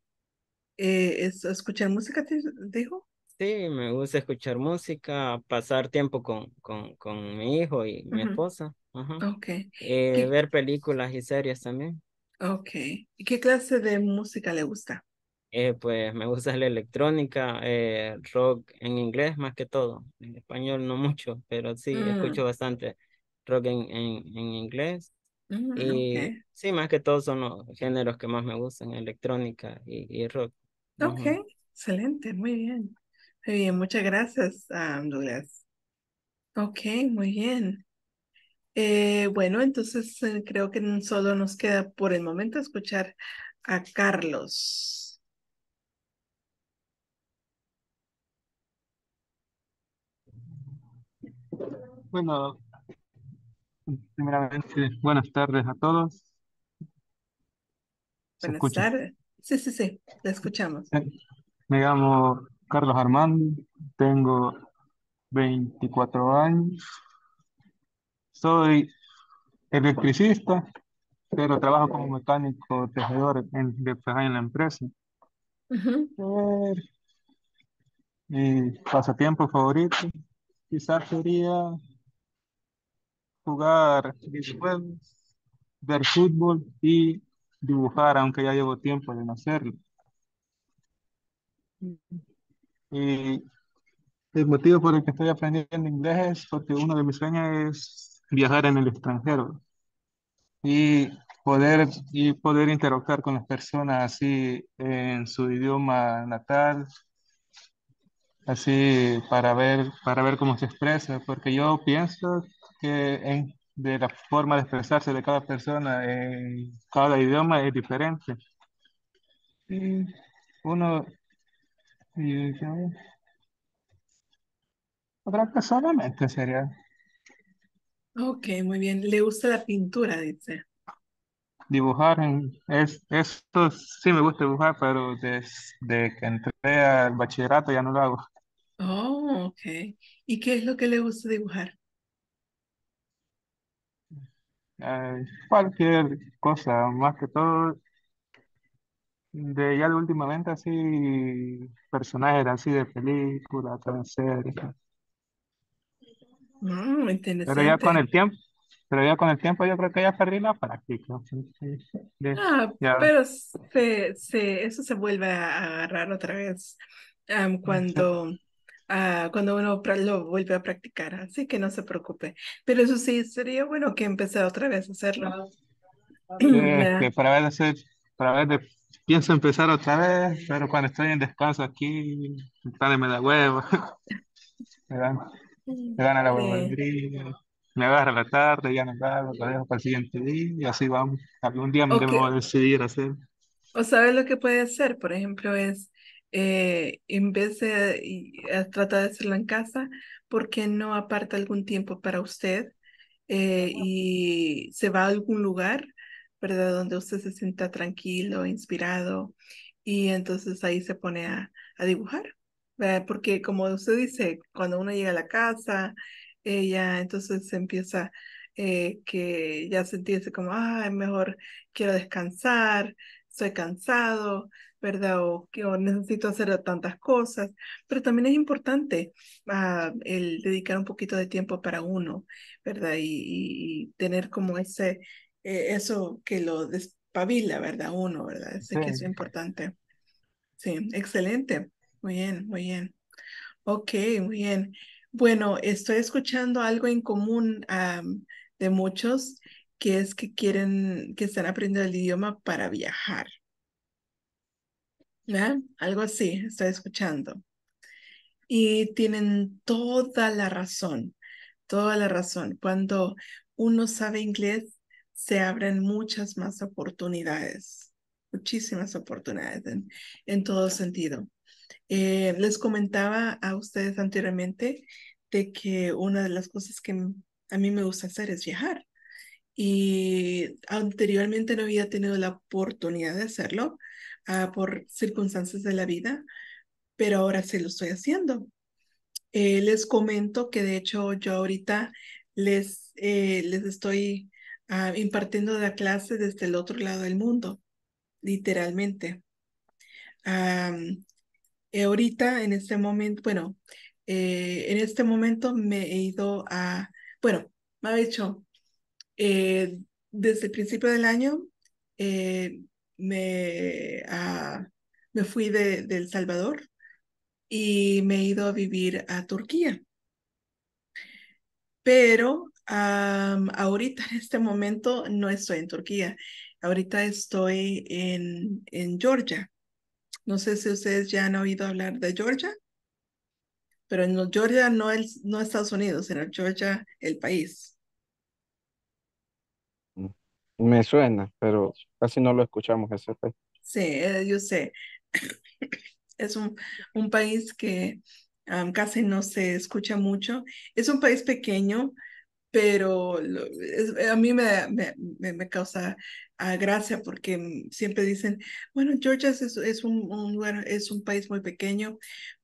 eh, es escuchar música, ¿te- dijo? Sí, me gusta escuchar música, pasar tiempo con, con, con mi hijo y mi esposa, ajá. Ok. Eh, ¿Qué, ver películas y series también. ok. ¿Y qué clase de música le gusta? Eh, pues me gusta la electrónica, eh, rock en inglés más que todo, en español no mucho, pero sí, Mm, escucho bastante rock en, en, en inglés. mm. Y sí, más que todo son los géneros que más me gustan, electrónica y, y rock. Ok, excelente, muy bien. Muy bien, muchas gracias, ah, Douglas. Ok, muy bien. Eh, bueno, entonces eh, creo que solo nos queda por el momento escuchar a Carlos. Bueno, primeramente, buenas tardes a todos. ¿Se Buenas escucha? tardes. Sí, sí, sí, la escuchamos. Eh, Me llamo Carlos Armando, tengo 24 años, soy electricista, pero trabajo como mecánico tejedor en, de, en la empresa. Eh, Mi pasatiempo favorito quizás sería jugar videojuegos, ver fútbol y dibujar, aunque ya llevo tiempo de no hacerlo. Y el motivo por el que estoy aprendiendo inglés es porque uno de mis sueños es viajar en el extranjero y poder, y poder interactuar con las personas así en su idioma natal, así para ver, para ver cómo se expresa, porque yo pienso que en- de la forma de expresarse de cada persona en cada idioma es diferente. Y uno, y, otra solamente sería Ok, muy bien. ¿Le gusta la pintura, dice? dibujar, en- es, esto sí me gusta dibujar, pero desde que entré al bachillerato ya no lo hago. Oh, ok. ¿Y qué es lo que le gusta dibujar? Eh, cualquier cosa, más que todo, de ya de últimamente así, personajes así de películas, series. Mm, Pero ya con interesante. el tiempo, pero ya con el tiempo yo creo que ya perdí la práctica. Ah, ya, pero se, se, eso se vuelve a agarrar otra vez am, cuando, ah, cuando uno lo vuelve a practicar, así que no se preocupe. Pero eso sí, sería bueno que empezara otra vez a hacerlo. eh, ¿verdad? que para ver, hacer, para ver, de- pienso empezar otra vez, pero cuando estoy en descanso aquí, me da huevo, me dan, me gana la Sí. huevonería, me agarra la tarde, ya no lo hago, lo dejo para el siguiente día y así vamos. Algún día me O, debo que- decidir hacer. o sabes lo que puede hacer, por ejemplo, es eh, en vez de eh, tratar de hacerlo en casa, ¿por qué no aparta algún tiempo para usted eh, y se va a algún lugar, ¿verdad? Donde usted se sienta tranquilo, inspirado y entonces ahí se pone a, a dibujar, ¿verdad? Porque como usted dice, cuando uno llega a la casa, ella entonces se empieza eh, que ya sentirse como, ah, mejor quiero descansar, estoy cansado, ¿verdad? O que o necesito hacer tantas cosas, pero también es importante ah, el dedicar un poquito de tiempo para uno, ¿verdad? Y, y tener como ese, eh, eso que lo despabila, ¿verdad? Uno, ¿verdad? Sé que eso es importante. Sí, excelente. Muy bien, muy bien. Ok, muy bien. Bueno, estoy escuchando algo en común de muchos, que es que quieren, que están aprendiendo el idioma para viajar. Algo así, estoy escuchando. Y tienen toda la razón, toda la razón. Cuando uno sabe inglés, se abren muchas más oportunidades, muchísimas oportunidades en, en todo sentido. Eh, les comentaba a ustedes anteriormente de que una de las cosas que a mí me gusta hacer es viajar. Y anteriormente no había tenido la oportunidad de hacerlo uh, por circunstancias de la vida, pero ahora sí lo estoy haciendo. Eh, les comento que de hecho yo ahorita les, eh, les estoy uh, impartiendo la clase desde el otro lado del mundo, literalmente. Um, ahorita, en este momento, bueno, en este momento me he ido a, bueno, me ha dicho, eh, desde el principio del año eh, me, uh, me fui de, de, El Salvador y me he ido a vivir a Turquía. Pero um, ahorita en este momento no estoy en Turquía, ahorita estoy en, en Georgia. No sé si ustedes ya han oído hablar de Georgia, pero en Georgia no, el, no Estados Unidos, sino Georgia el país. Me suena, pero casi no lo escuchamos ese país. Sí, eh, yo sé. Es un, un país que casi no se escucha mucho. Es un país pequeño, pero a mí me, me, me causa uh, gracia porque siempre dicen, bueno, Georgia es, es, un lugar, es un país muy pequeño,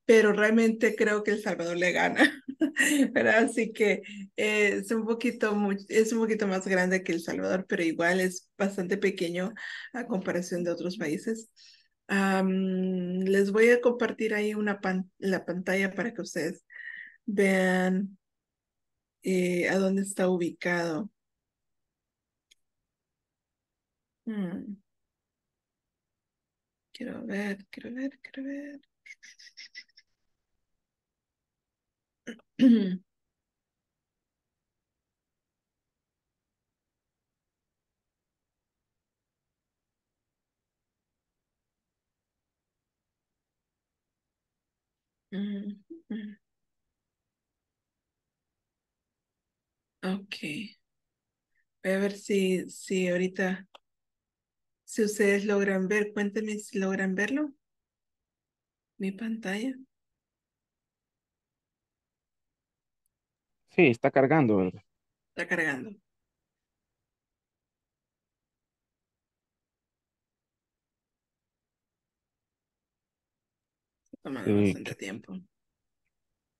pero realmente creo que El Salvador le gana. Así que eh, es, un poquito, es un poquito más grande que El Salvador, pero igual es bastante pequeño a comparación de otros países. Les voy a compartir ahí una pan la pantalla para que ustedes vean eh, a dónde está ubicado. Hmm. Quiero ver, quiero ver, quiero ver. Ok. Voy a ver si, si ahorita, si ustedes logran ver, cuéntenme si logran verlo. Mi pantalla. Sí, está cargando, ¿verdad? Está cargando. Tomando Sí, bastante tiempo.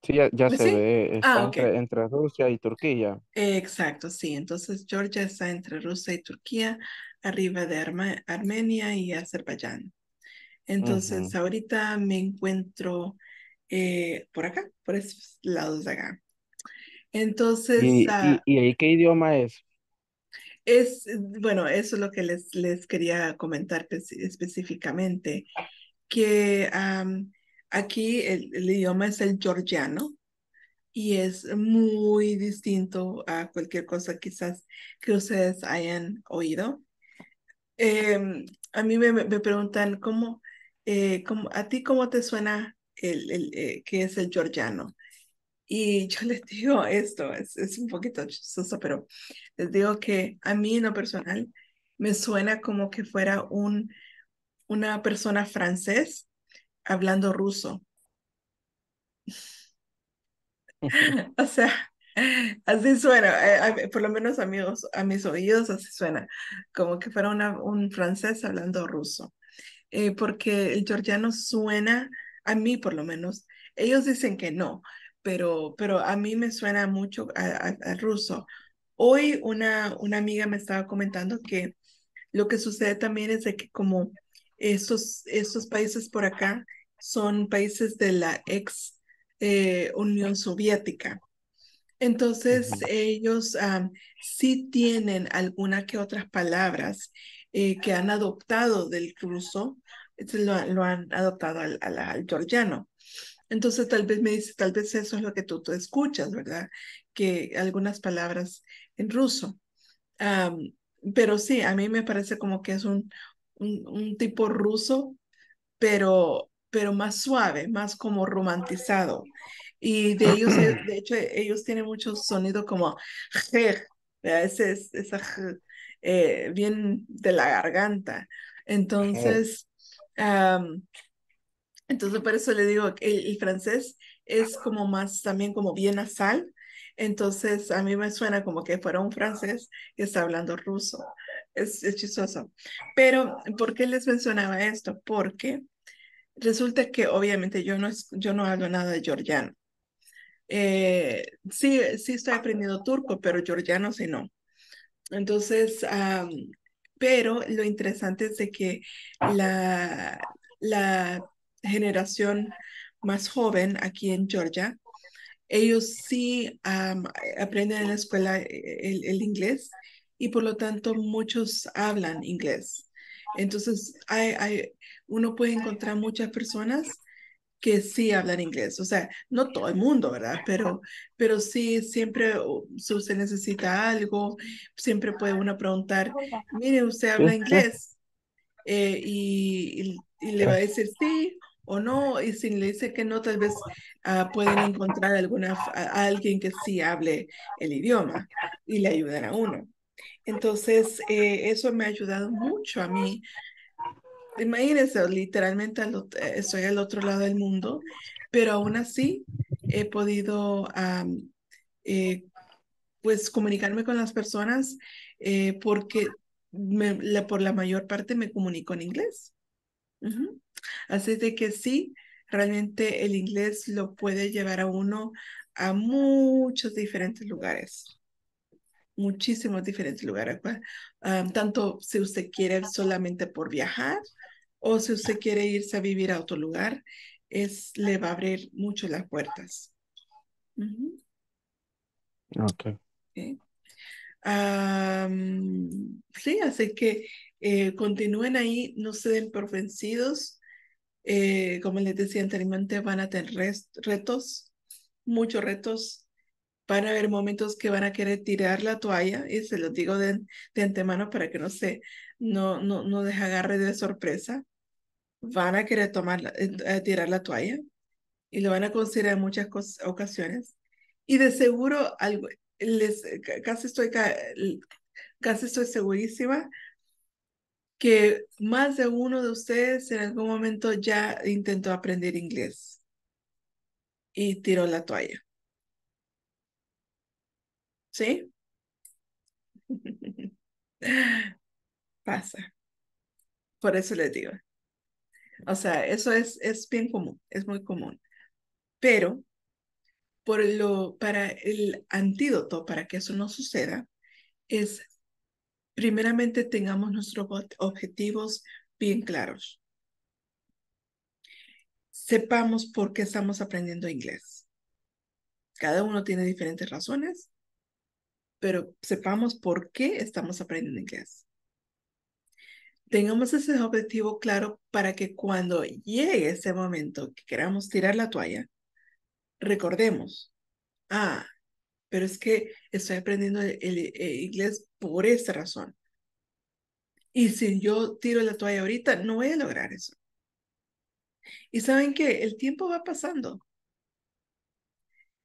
sí, ya, ya ¿Pues se sí? ve, está Ah, ok. entre, entre Rusia y Turquía. Exacto, sí. Entonces Georgia está entre Rusia y Turquía, arriba de Arma- Armenia y Azerbaiyán. Entonces Ujú. ahorita me encuentro eh, por acá, por esos lados de acá. Entonces, ¿Y, y, ah, y ahí qué idioma es? es, bueno, eso es lo que les, les quería comentar espe- específicamente, que am, aquí el, el idioma es el georgiano y es muy distinto a cualquier cosa quizás que ustedes hayan oído. Em, a mí me, me preguntan cómo, eh, cómo, a ti cómo te suena el, el eh, qué es el georgiano. Y yo les digo esto, es, es un poquito chistoso, pero les digo que a mí en lo personal me suena como que fuera un, una persona francés hablando ruso. O sea, así suena, eh, por lo menos amigos, a mis oídos así suena, como que fuera una, un francés hablando ruso. Eh, porque el georgiano suena, a mí por lo menos, ellos dicen que no, pero, pero a mí me suena mucho al ruso. Hoy una, una amiga me estaba comentando que lo que sucede también es de que como estos, estos países por acá son países de la ex eh, Unión Soviética. Entonces ellos sí tienen alguna que otras palabras eh, que han adoptado del ruso, lo, lo han adoptado al, al, georgiano. Entonces tal vez me dice, tal vez eso es lo que tú, tú escuchas, ¿verdad? Que algunas palabras en ruso. pero sí, a mí me parece como que es un, un, un tipo ruso, pero, pero más suave, más como romantizado. Y de ellos, eh, de hecho, ellos tienen mucho sonido como ese es esa eh, bien de la garganta. Entonces, entonces por eso le digo que el, el, francés es como más también como bien nasal. Entonces a mí me suena como que fuera un francés que está hablando ruso. Es, es chistoso. Pero, ¿por qué les mencionaba esto? Porque resulta que obviamente yo no, yo no hablo nada de georgiano. Eh, sí, sí estoy aprendiendo turco, pero georgiano sí no. Entonces, pero lo interesante es de que la, la generación más joven aquí en Georgia, ellos sí aprenden en la escuela eh, el, el, inglés y por lo tanto muchos hablan inglés. Entonces, hay, hay, uno puede encontrar muchas personas que sí hablan inglés. O sea, no todo el mundo, ¿verdad? Pero, pero sí, siempre si usted necesita algo, siempre puede uno preguntar, mire, ¿usted habla inglés? Eh, y, y, le va a decir sí o no, y si le dice que no, tal vez uh, pueden encontrar alguna, a alguien que sí hable el idioma y le ayudan a uno. Entonces, eh, eso me ha ayudado mucho a mí imagínense, literalmente estoy al otro lado del mundo, pero aún así he podido eh, pues comunicarme con las personas eh, porque me, la, por la mayor parte me comunico en inglés. Así de que sí, realmente el inglés lo puede llevar a uno a muchos diferentes lugares muchísimos diferentes lugares, tanto si usted quiere solamente por viajar o si usted quiere irse a vivir a otro lugar, es, le va a abrir mucho las puertas. Ok. sí, así que eh, continúen ahí, no se den por vencidos. Eh, como les decía anteriormente, van a tener retos, muchos retos van a haber momentos que van a querer tirar la toalla y se los digo de, de antemano para que no se, no, no, no deje agarre de sorpresa. Van a querer tomar, eh, tirar la toalla y lo van a considerar en muchas ocasiones. Y de seguro, algo, les, casi estoy, casi estoy segurísima que más de uno de ustedes en algún momento ya intentó aprender inglés y tiró la toalla. ¿Sí? Pasa. Por eso les digo. O sea, eso es, es bien común, es muy común. Pero por lo, para el antídoto para que eso no suceda es primeramente tengamos nuestros objetivos bien claros. Sepamos por qué estamos aprendiendo inglés. Cada uno tiene diferentes razones pero sepamos por qué estamos aprendiendo inglés. Tengamos ese objetivo claro para que cuando llegue ese momento que queramos tirar la toalla, recordemos, ah, pero es que estoy aprendiendo el, inglés por esta razón. Y si yo tiro la toalla ahorita, no voy a lograr eso. Y saben que el tiempo va pasando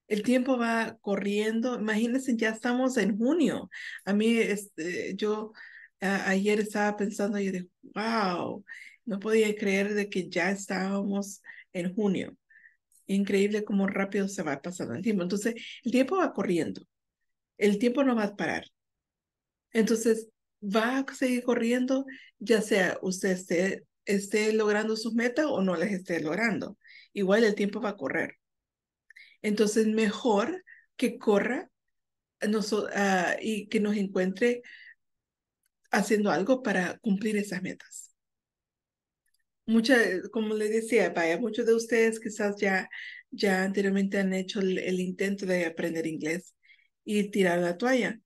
el tiempo va corriendo. Imagínense, ya estamos en junio. A mí, este, yo ayer estaba pensando y dije, wow, No podía creer de que ya estábamos en junio. Increíble cómo rápido se va pasando el tiempo. Entonces, el tiempo va corriendo. El tiempo no va a parar. Entonces, va a seguir corriendo, ya sea usted esté, esté logrando sus metas o no las esté logrando. Igual el tiempo va a correr. Entonces, mejor que corra uh, y que nos encuentre haciendo algo para cumplir esas metas. Mucha, como les decía, vaya, muchos de ustedes quizás ya, ya anteriormente han hecho el, intento de aprender inglés y tirar la toalla.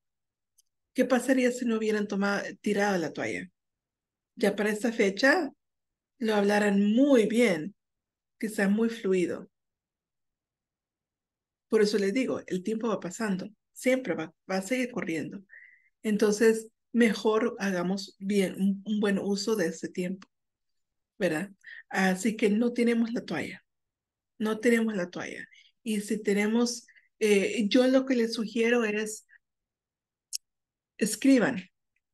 ¿Qué pasaría si no hubieran tomado, tirado la toalla? Ya para esta fecha lo hablaran muy bien, quizás muy fluido. Por eso les digo, el tiempo va pasando, siempre va, va a seguir corriendo. Entonces, mejor hagamos bien un, buen uso de ese tiempo, ¿verdad? Así que no tenemos la toalla, no tenemos la toalla. Y si tenemos, eh, yo lo que les sugiero es, escriban,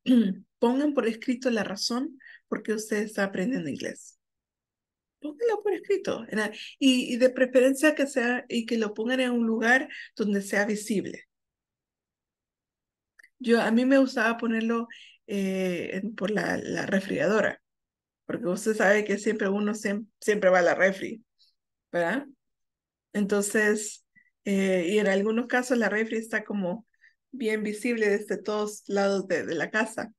pongan por escrito la razón por qué usted está aprendiendo inglés. Pónganlo por escrito. Y, de preferencia que sea, y que lo pongan en un lugar donde sea visible. Yo, a mí me gustaba ponerlo eh, por la, la, refrigeradora, porque usted sabe que siempre uno siempre va a la refri, ¿verdad? Entonces, eh, y en algunos casos la refri está como bien visible desde todos lados de, la casa.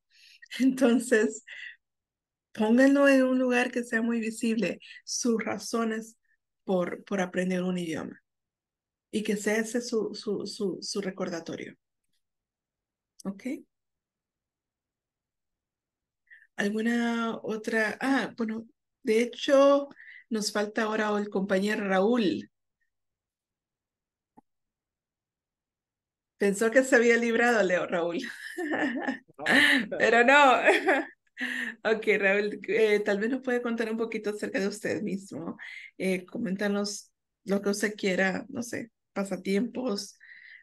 Entonces, pónganlo en un lugar que sea muy visible, sus razones por, por aprender un idioma y que sea ese su, su, su, su recordatorio. ¿Ok? ¿Alguna otra? Ah, bueno, de hecho, nos falta ahora el compañero Raúl. Pensó que se había librado, Leo, Raúl. Pero no. Ok, Raúl, eh, tal vez nos puede contar un poquito acerca de usted mismo. Eh, comentarnos lo que usted quiera, no sé, pasatiempos,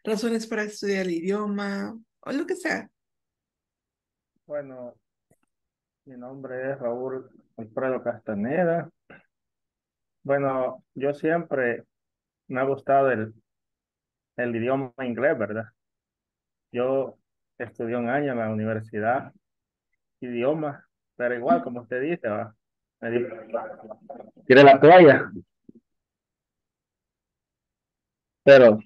razones para estudiar el idioma, o lo que sea. Bueno, mi nombre es Raúl Alfredo Castaneda. Bueno, yo siempre me ha gustado el, el idioma inglés, ¿verdad? Yo estudié un año en la universidad, idioma, pero igual, como usted dice, va. Quiere la toalla. Pero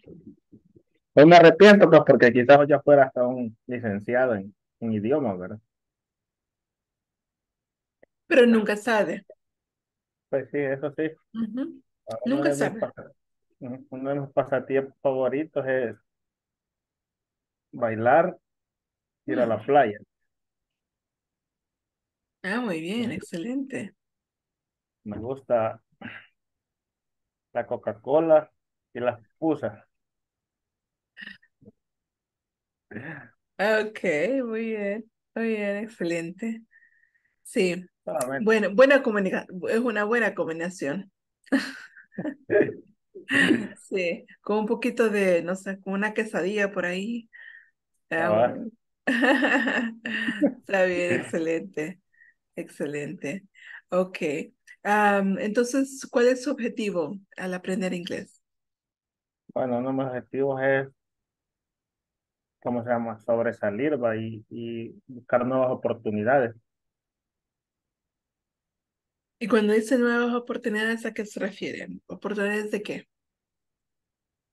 Hoy me arrepiento, pues, porque quizás ya fuera hasta un licenciado en, en idiomas, ¿verdad? Pero nunca sabe. Pues sí, eso sí. Nunca sabe. uno de mis pasatiempos favoritos es bailar, ir a la playa. Ah, muy bien, excelente. Me gusta la Coca-Cola y las pupusas. Ok, muy bien, muy bien, excelente. Sí, bueno, buena comunicación, es una buena combinación. Sí, con un poquito de, no sé, con una quesadilla por ahí. Ah, Está bien, excelente, excelente. Ok, entonces, ¿cuál es su objetivo al aprender inglés? Bueno, uno de mis objetivos es ¿cómo se llama? Sobresalir ¿va? Y, y buscar nuevas oportunidades. Y cuando dice nuevas oportunidades, ¿a qué se refieren? ¿Oportunidades de qué?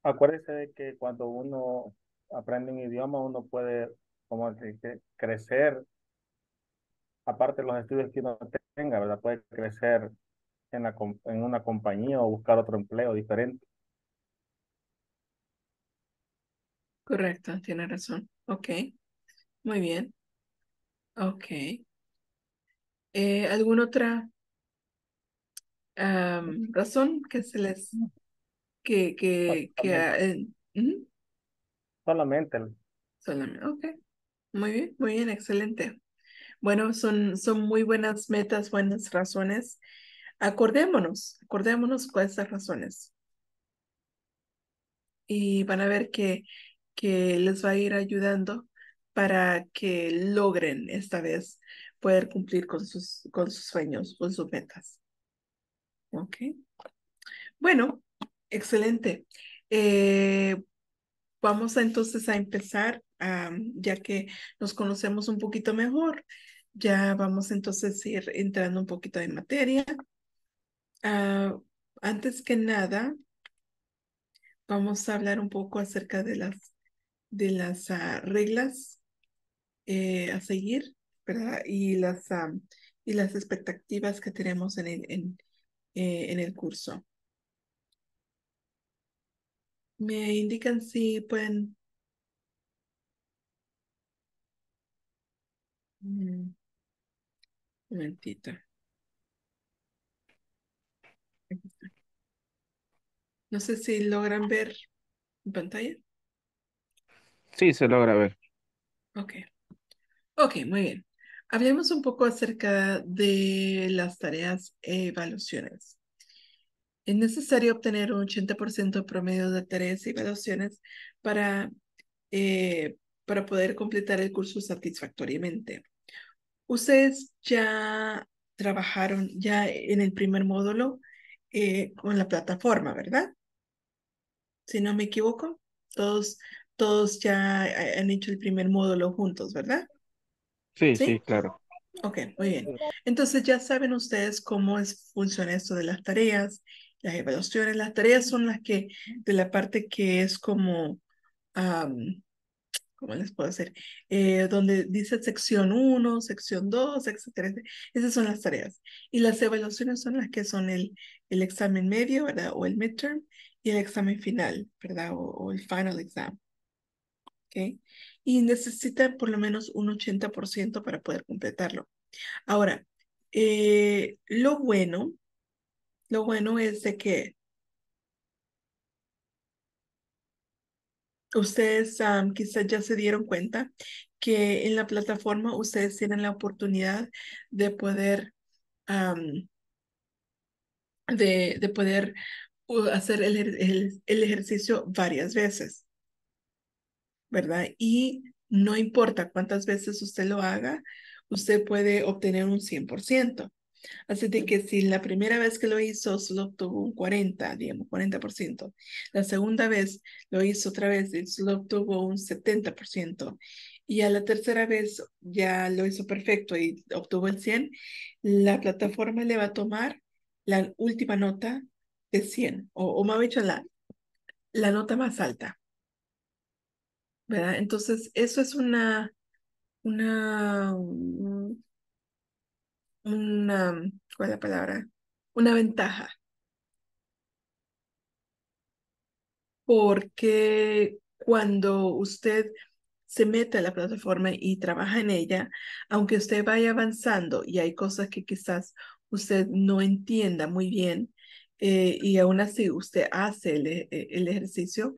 Acuérdese de que cuando uno aprende un idioma, uno puede, como crecer, aparte de los estudios que uno tenga, ¿verdad? Puede crecer en, la, en una compañía o buscar otro empleo diferente. Correcto, tiene razón. Ok, muy bien. Ok. Eh, ¿alguna otra razón que se les que que que eh, Solamente. solamente? Ok, muy bien, muy bien, excelente. Bueno, son son muy buenas metas, buenas razones. Acordémonos, acordémonos son las razones. Y van a ver que que les va a ir ayudando para que logren esta vez poder cumplir con sus, con sus sueños, con sus metas. Ok. Bueno, excelente. Eh, vamos entonces a empezar, ya que nos conocemos un poquito mejor. Ya vamos entonces a ir entrando un poquito en materia. Ah, antes que nada, vamos a hablar un poco acerca de las, de las ah, reglas eh, a seguir, ¿verdad? Y las, y las expectativas que tenemos en el, en, eh, en el curso. Me indican si pueden... Mm, un momentito. No sé si logran ver en pantalla. Sí, se logra ver. Ok. Ok, muy bien. Hablemos un poco acerca de las tareas e evaluaciones. Es necesario obtener un 80% promedio de tareas y evaluaciones para, eh, para poder completar el curso satisfactoriamente. Ustedes ya trabajaron ya en el primer módulo eh, con la plataforma, ¿verdad? Si no me equivoco, todos, todos ya han hecho el primer módulo juntos, ¿verdad? Sí, sí, claro. Ok, muy bien. Entonces ya saben ustedes cómo es, funciona esto de las tareas, las evaluaciones. Las tareas son las que, de la parte que es como, ¿cómo les puedo decir? Eh, donde dice sección 1, sección 2, etcétera. Esas son las tareas. Y las evaluaciones son las que son el, el examen medio, ¿verdad? O el midterm y el examen final, ¿verdad? O, o el final exam. ¿Ok? y necesita por lo menos un 80% para poder completarlo. Ahora, eh, lo bueno, lo bueno es de que ustedes quizás ya se dieron cuenta que en la plataforma ustedes tienen la oportunidad de poder de, de, poder hacer el, el ejercicio varias veces. ¿Verdad? Y no importa cuántas veces usted lo haga, usted puede obtener un 100%. Así de que si la primera vez que lo hizo solo obtuvo un 40, digamos, 40%, la segunda vez lo hizo otra vez y solo obtuvo un 70%, y a la tercera vez ya lo hizo perfecto y obtuvo el 100, la plataforma le va a tomar la última nota de 100, o, o más dicho, la, la nota más alta. Entonces, eso es una, una, una, ¿cuál es la palabra? Una ventaja. Porque cuando usted se mete a la plataforma y trabaja en ella, aunque usted vaya avanzando y hay cosas que quizás usted no entienda muy bien, eh, y aún así usted hace el, el ejercicio,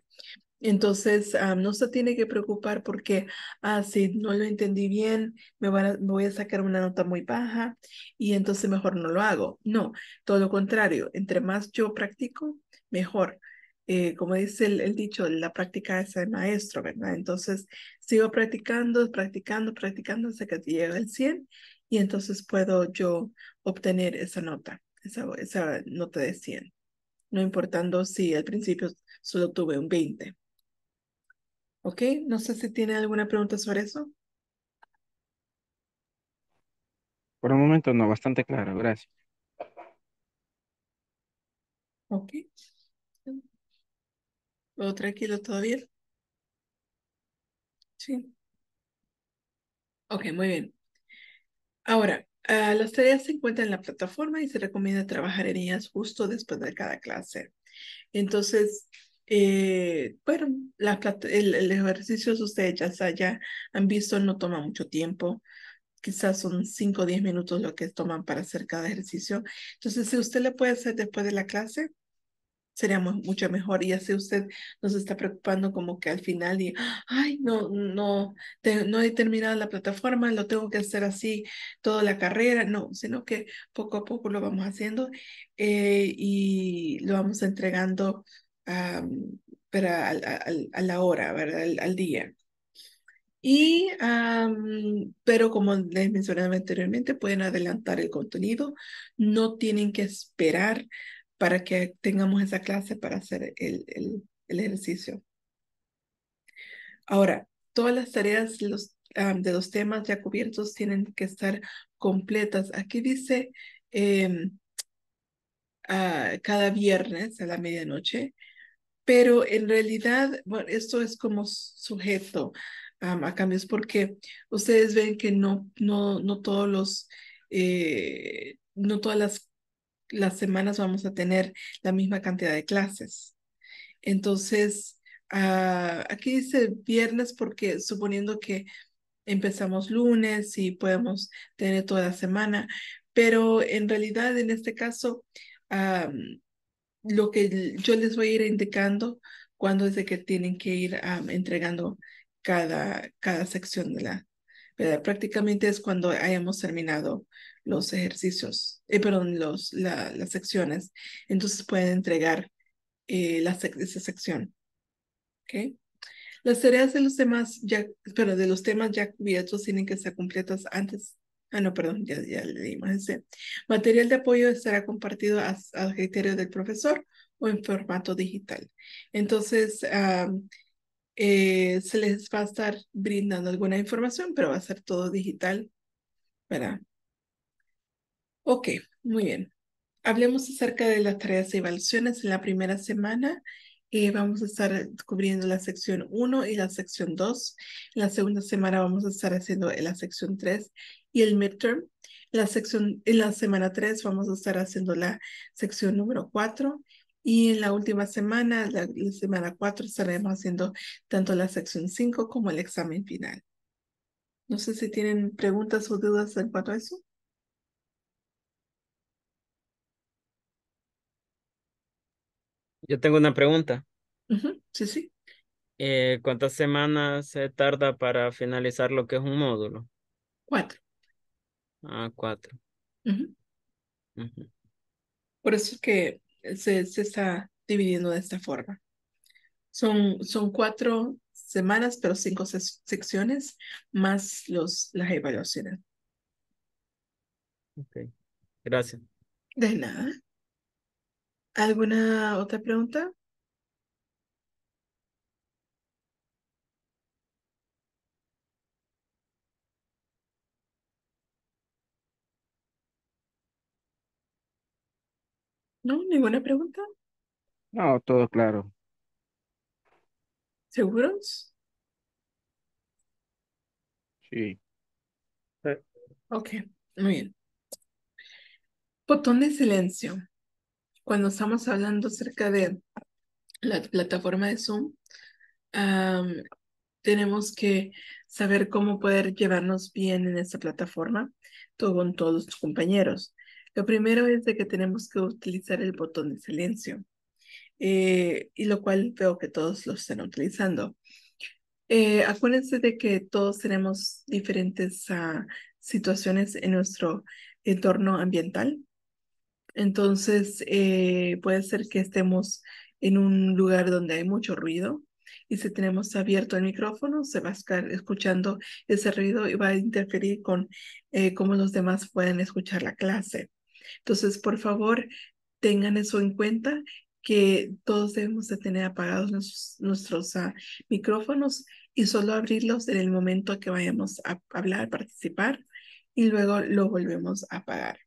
entonces, no se tiene que preocupar porque, ah, si no lo entendí bien, me, voy a sacar una nota muy baja y entonces mejor no lo hago. No, todo lo contrario, entre más yo practico, mejor. Eh, como dice el, dicho, la práctica es el maestro, ¿verdad? Entonces, sigo practicando, practicando, practicando hasta que llega el 100 y entonces puedo yo obtener esa nota, esa, esa nota de 100. No importando si al principio solo tuve un 20. ¿Ok? No sé si tiene alguna pregunta sobre eso. Por el momento no, bastante claro, gracias. Ok. ¿Todo tranquilo todavía? Sí. Ok, muy bien. Ahora, ah, las tareas se encuentran en la plataforma y se recomienda trabajar en ellas justo después de cada clase. Entonces, eh, bueno, la, el, el, ejercicio ustedes ya, ya han visto, no toma mucho tiempo. Quizás son 5 o 10 minutos lo que toman para hacer cada ejercicio. Entonces, si usted le puede hacer después de la clase, sería mucho mejor. Y así usted no se está preocupando como que al final y, ay, no, no, no he terminado la plataforma, lo tengo que hacer así toda la carrera. No, sino que poco a poco lo vamos haciendo eh, y lo vamos entregando pero a, a, la hora, ¿verdad? Al, día. Y, am, pero como les mencionaba anteriormente, pueden adelantar el contenido, no tienen que esperar para que tengamos esa clase para hacer el, el, el ejercicio. Ahora, todas las tareas los, am, de los temas ya cubiertos tienen que estar completas. Aquí dice em, ah, cada viernes a la medianoche, pero en realidad, bueno, esto es como sujeto a cambios porque ustedes ven que no, no, no todos los, eh, no todas las, las semanas vamos a tener la misma cantidad de clases. Entonces, ah, aquí dice viernes porque suponiendo que empezamos lunes y podemos tener toda la semana, pero en realidad en este caso, lo que yo les voy a ir indicando cuando es de que tienen que ir entregando cada, cada sección de la. Prácticamente es cuando hayamos terminado los ejercicios, eh, perdón, los, la, las secciones. Entonces pueden entregar eh, la esa sección. ¿Ok? Las tareas de los temas ya, pero de los temas ya cubiertos tienen que ser completas antes. Ah, no, perdón, ya, ya le dimos ese. Material de apoyo estará compartido al criterio del profesor o en formato digital. Entonces, am, eh, se les va a estar brindando alguna información, pero va a ser todo digital, ¿verdad? Ok, muy bien. Hablemos acerca de las tareas y evaluaciones. En la primera semana eh, vamos a estar cubriendo la sección 1 y la sección 2. En la segunda semana vamos a estar haciendo la sección 3 y el midterm. La, sección, en la semana 3 vamos a estar haciendo la sección número 4. Y en la última semana, la, la semana 4, estaremos haciendo tanto la sección 5 como el examen final. No sé si tienen preguntas o dudas en cuanto a eso. Yo tengo una pregunta. Ujú, Sí, sí. Eh, ¿cuántas semanas se tarda para finalizar lo que es un módulo? Cuatro. Ah, cuatro. Por eso es que se, se está dividiendo de esta forma. Son, son cuatro semanas, pero cinco secciones más los, las evaluaciones. Ok. Gracias. De nada. ¿Alguna otra pregunta? ¿No? ¿Ninguna pregunta? No, todo claro. ¿Seguros? Sí. Eh, Ok, muy bien. Botón de silencio. Cuando estamos hablando acerca de la plataforma de Zoom, tenemos que saber cómo poder llevarnos bien en esta plataforma todo, con todos los compañeros. Lo primero es de que tenemos que utilizar el botón de silencio, eh, y lo cual veo que todos lo están utilizando. Eh, acuérdense de que todos tenemos diferentes ah, situaciones en nuestro entorno ambiental. Entonces, eh, puede ser que estemos en un lugar donde hay mucho ruido y si tenemos abierto el micrófono, se va a estar escuchando ese ruido y va a interferir con eh, cómo los demás pueden escuchar la clase. Entonces, por favor, tengan eso en cuenta, que todos debemos de tener apagados nuestros, ah, micrófonos y solo abrirlos en el momento que vayamos a hablar, participar y luego lo volvemos a apagar.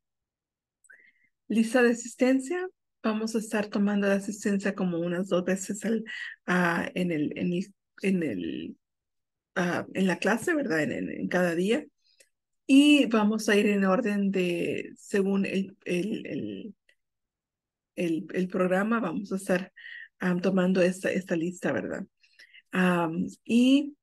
Lista de asistencia. Vamos a estar tomando la asistencia como unas dos veces al, ah, en, el, en, el, en, el, ah, en la clase, ¿verdad? En cada día. Y vamos a ir en orden de, según el, el, el, el, el programa, vamos a estar tomando esta, esta lista, ¿verdad? Y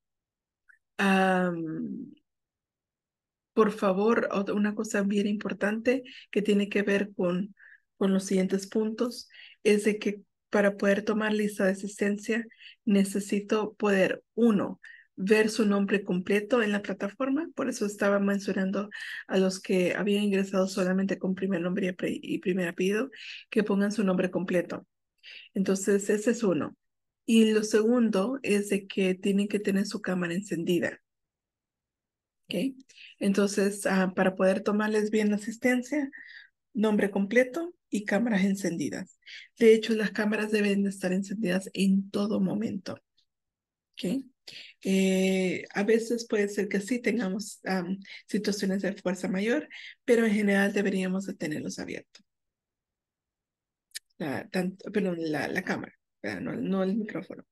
por favor, una cosa bien importante que tiene que ver con, con los siguientes puntos es de que para poder tomar lista de asistencia necesito poder, uno, ver su nombre completo en la plataforma. Por eso estaba mencionando a los que habían ingresado solamente con primer nombre y primer apellido, que pongan su nombre completo. Entonces, ese es uno. Y lo segundo es de que tienen que tener su cámara encendida. ¿ok? Entonces, ah, para poder tomarles bien la asistencia, nombre completo y cámaras encendidas. De hecho, las cámaras deben estar encendidas en todo momento. ¿ok? Eh, a veces puede ser que sí tengamos situaciones de fuerza mayor, pero en general deberíamos de tenerlos abiertos. La, perdón, la, la cámara, no, no el micrófono.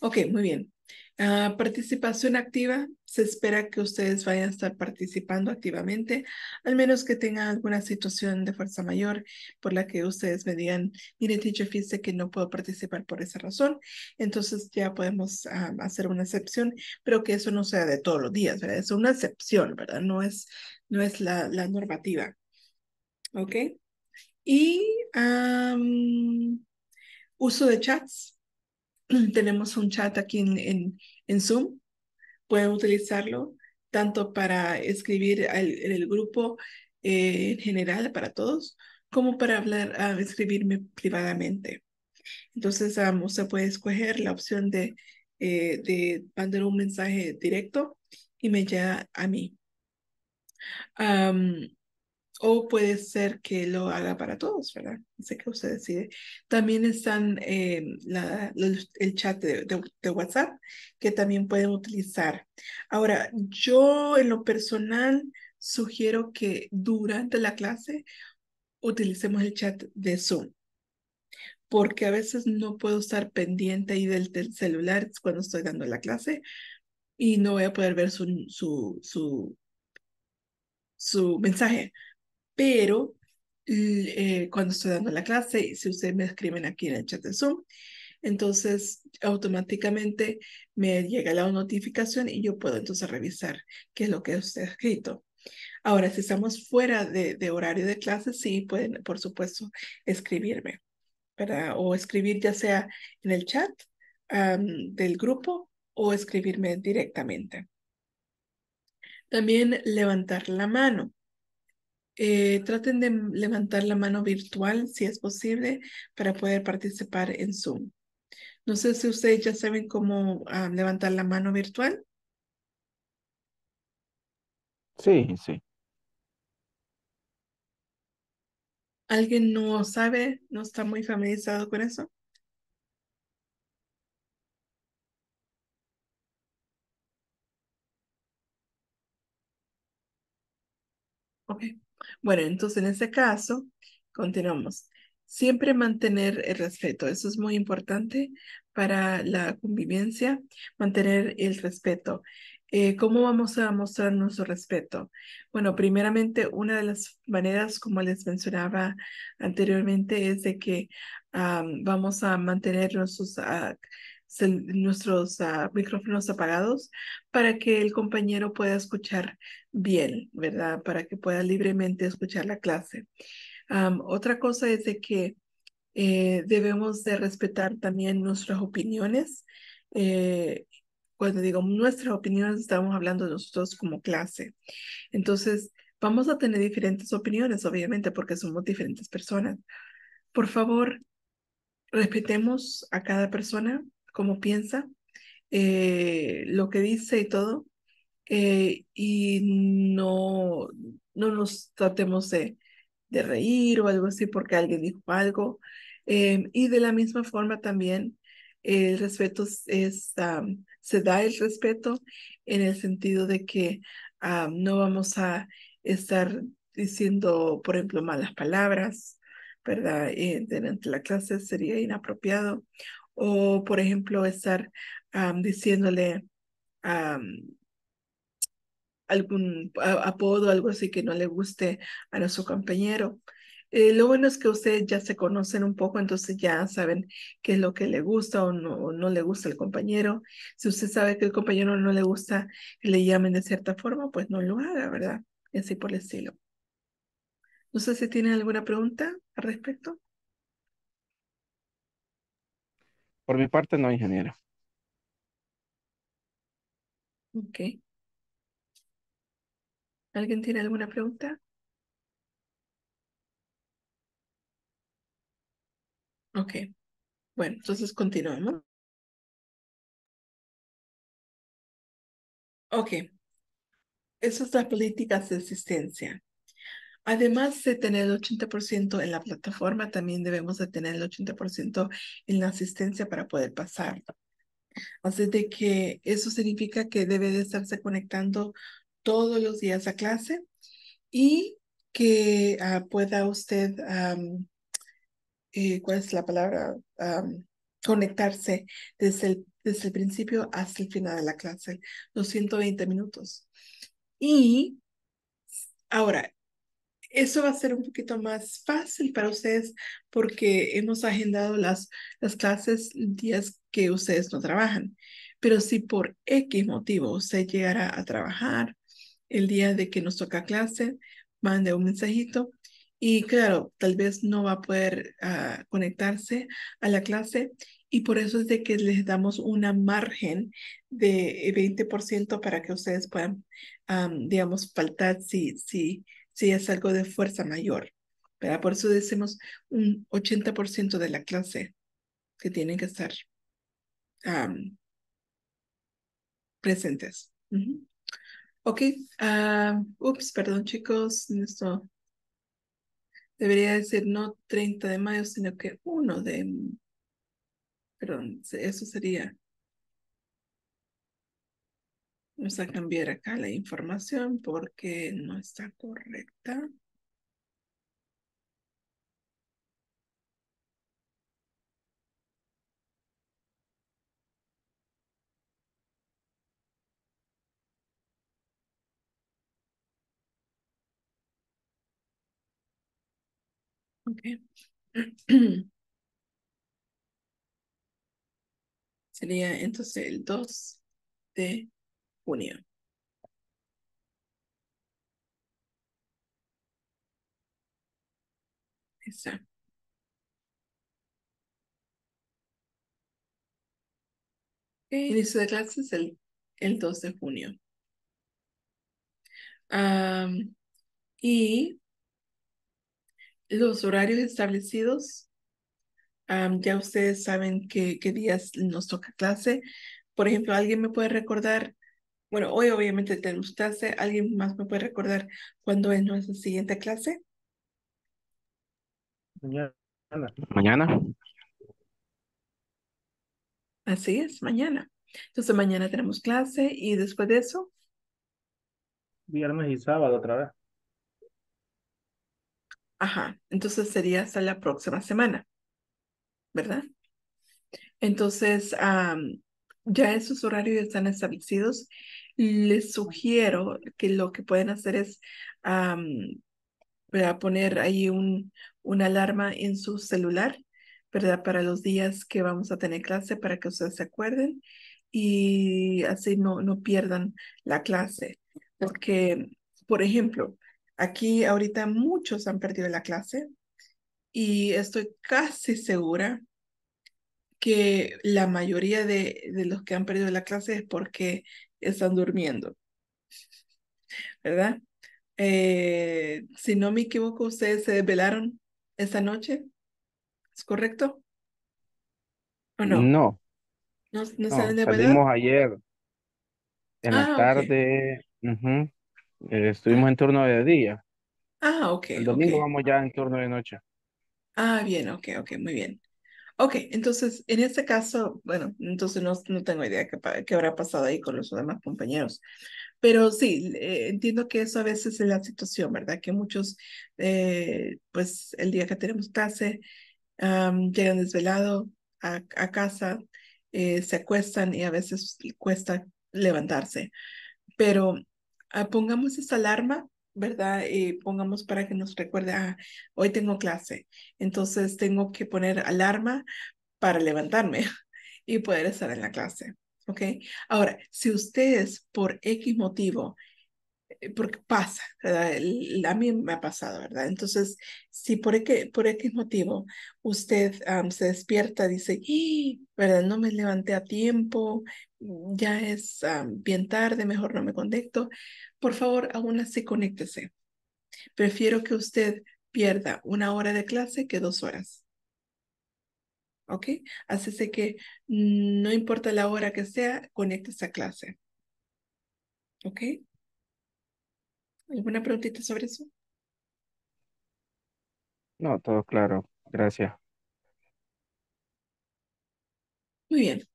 Ok, muy bien. Ah, participación activa. Se espera que ustedes vayan a estar participando activamente, al menos que tengan alguna situación de fuerza mayor por la que ustedes me digan, mire, teacher, fíjese que no puedo participar por esa razón. Entonces ya podemos ah, hacer una excepción, pero que eso no sea de todos los días, ¿verdad? Es una excepción, ¿verdad? No es, no es la, la normativa. ¿Ok? Y uso de chats. tenemos un chat aquí en, en, Zoom. Pueden utilizarlo tanto para escribir en el grupo eh, en general para todos, como para hablar, uh, escribirme privadamente. Entonces, um, usted puede escoger la opción de, eh, de mandar un mensaje directo y me llega a mí. O puede ser que lo haga para todos, ¿verdad? Sé que usted decide. También están eh, la, el chat de, de, WhatsApp que también pueden utilizar. Ahora, yo en lo personal sugiero que durante la clase utilicemos el chat de Zoom. Porque a veces no puedo estar pendiente ahí del, del celular cuando estoy dando la clase y no voy a poder ver su, su, su, su mensaje pero eh, cuando estoy dando la clase, si ustedes me escriben aquí en el chat de Zoom, entonces automáticamente me llega la notificación y yo puedo entonces revisar qué es lo que usted ha escrito. Ahora, si estamos fuera de, horario de clase, sí pueden, por supuesto, escribirme, ¿verdad? O escribir ya sea en el chat del grupo o escribirme directamente. También levantar la mano. Eh, traten de levantar la mano virtual si es posible para poder participar en Zoom. No sé si ustedes ya saben cómo ah, levantar la mano virtual. Sí, sí. ¿Alguien no sabe? ¿No está muy familiarizado con eso? Ok. Bueno, entonces en este caso, continuamos. Siempre mantener el respeto, eso es muy importante para la convivencia, mantener el respeto. Eh, ¿Cómo vamos a mostrar nuestro respeto? Bueno, primeramente, una de las maneras, como les mencionaba anteriormente, es de que vamos a mantener nuestros ah, nuestros ah, micrófonos apagados para que el compañero pueda escuchar bien, ¿verdad? Para que pueda libremente escuchar la clase. otra cosa es de que eh, debemos de respetar también nuestras opiniones. Eh, cuando digo nuestras opiniones, estamos hablando de nosotros como clase. Entonces, vamos a tener diferentes opiniones, obviamente, porque somos diferentes personas. Por favor, respetemos a cada persona, cómo piensa, eh, lo que dice y todo, eh, y no, no nos tratemos de, de, reír o algo así porque alguien dijo algo. Eh, y de la misma forma también el respeto es, se da el respeto en el sentido de que no vamos a estar diciendo, por ejemplo, malas palabras, ¿verdad? durante la clase sería inapropiado o por ejemplo estar diciéndole algún apodo, algo así que no le guste a nuestro compañero. Eh, lo bueno es que ustedes ya se conocen un poco, entonces ya saben qué es lo que le gusta o no, no le gusta al compañero. Si usted sabe que el compañero no le gusta que le llamen de cierta forma, pues no lo haga, ¿verdad? Y así por el estilo. No sé si tienen alguna pregunta al respecto. Por mi parte, no, ingeniero. Ok. ¿Alguien tiene alguna pregunta? Ok. Bueno, entonces continuamos. Ok. Esas son las políticas de asistencia. Además de tener el 80% en la plataforma, también debemos de tener el 80% en la asistencia para poder pasar. Así de que eso significa que debe de estarse conectando todos los días a clase y que uh, pueda usted, um, eh, ¿cuál es la palabra? Um, conectarse desde el, desde el principio hasta el final de la clase, los 120 minutos. Y ahora, eso va a ser un poquito más fácil para ustedes porque hemos agendado las, las clases días que ustedes no trabajan. Pero si por X motivo usted llegara a trabajar el día de que nos toca clase, mande un mensajito y claro, tal vez no va a poder uh, conectarse a la clase y por eso es de que les damos una margen de 20% para que ustedes puedan, um, digamos, faltar si, si, si es algo de fuerza mayor. ¿verdad? Por eso decimos un 80% de la clase que tienen que estar presentes. Uh -huh. Ok, uh, ups, perdón chicos, esto debería decir no 30 de mayo, sino que 1 de, perdón, eso sería, vamos a cambiar acá la información porque no está correcta. Okay. Sería entonces el 2 de junio. Esa. Okay. Inicio de clases el, el 2 de junio. Um, y los horarios establecidos, um, ya ustedes saben qué, qué días nos toca clase. Por ejemplo, ¿alguien me puede recordar? Bueno, hoy obviamente tenemos clase. ¿Alguien más me puede recordar cuándo es nuestra siguiente clase? Mañana. Mañana. Así es, mañana. Entonces mañana tenemos clase y después de eso. Viernes y sábado otra vez. Ajá, entonces sería hasta la próxima semana, ¿verdad? Entonces, um, ya esos horarios están establecidos. Les sugiero que lo que pueden hacer es um, poner ahí un, una alarma en su celular, ¿verdad? Para los días que vamos a tener clase, para que ustedes se acuerden y así no, no pierdan la clase. Porque, por ejemplo, Aquí ahorita muchos han perdido la clase y estoy casi segura que la mayoría de, de, los que han perdido la clase es porque están durmiendo. ¿Verdad? Eh, si no me equivoco, ustedes se desvelaron esta noche. ¿Es correcto? ¿O no? No. ¿No, no, no salimos ayer en ah, la tarde. Okay. Uh -huh. Eh, estuvimos en turno de día. Ah, ok. El domingo okay. vamos ya en turno de noche. Ah, bien, ok, ok, muy bien. Ok, entonces, en este caso, bueno, entonces no, no tengo idea qué, qué, habrá pasado ahí con los demás compañeros. Pero sí, eh, entiendo que eso a veces es la situación, ¿verdad? Que muchos, eh, pues el día que tenemos clase, um, llegan desvelado a, a casa, eh, se acuestan y a veces cuesta levantarse. Pero uh, pongamos esa alarma, ¿verdad? Y pongamos para que nos recuerde, ah, hoy tengo clase, entonces tengo que poner alarma para levantarme y poder estar en la clase, ¿ok? Ahora, si ustedes por X motivo, porque pasa, ¿verdad? A mí me ha pasado, ¿verdad? Entonces, si por X, por X motivo usted um, se despierta, dice, ¿verdad? No me levanté a tiempo, ya es um, bien tarde, mejor no me conecto. Por favor, aún así conéctese. Prefiero que usted pierda una hora de clase que dos horas. ¿Ok? Así que no importa la hora que sea, conéctese a clase. ¿Ok? ¿Alguna preguntita sobre eso? No, todo claro. Gracias. Muy bien.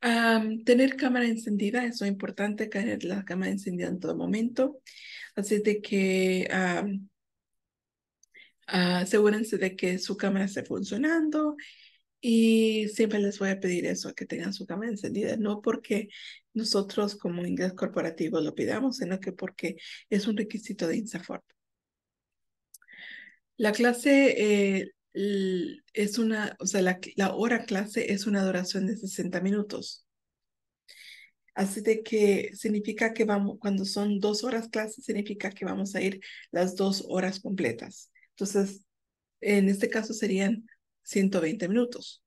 Am, tener cámara encendida, eso es importante, tener la cámara encendida en todo momento. Así de que am, asegúrense de que su cámara esté funcionando y siempre les voy a pedir eso, que tengan su cámara encendida, no porque nosotros como inglés corporativo lo pidamos, sino que porque es un requisito de INSAFORP. La clase eh, es una, o sea, la, la hora clase es una duración de 60 minutos. Así de que significa que vamos, cuando son dos horas clase, significa que vamos a ir las dos horas completas. Entonces, en este caso serían 120 minutos.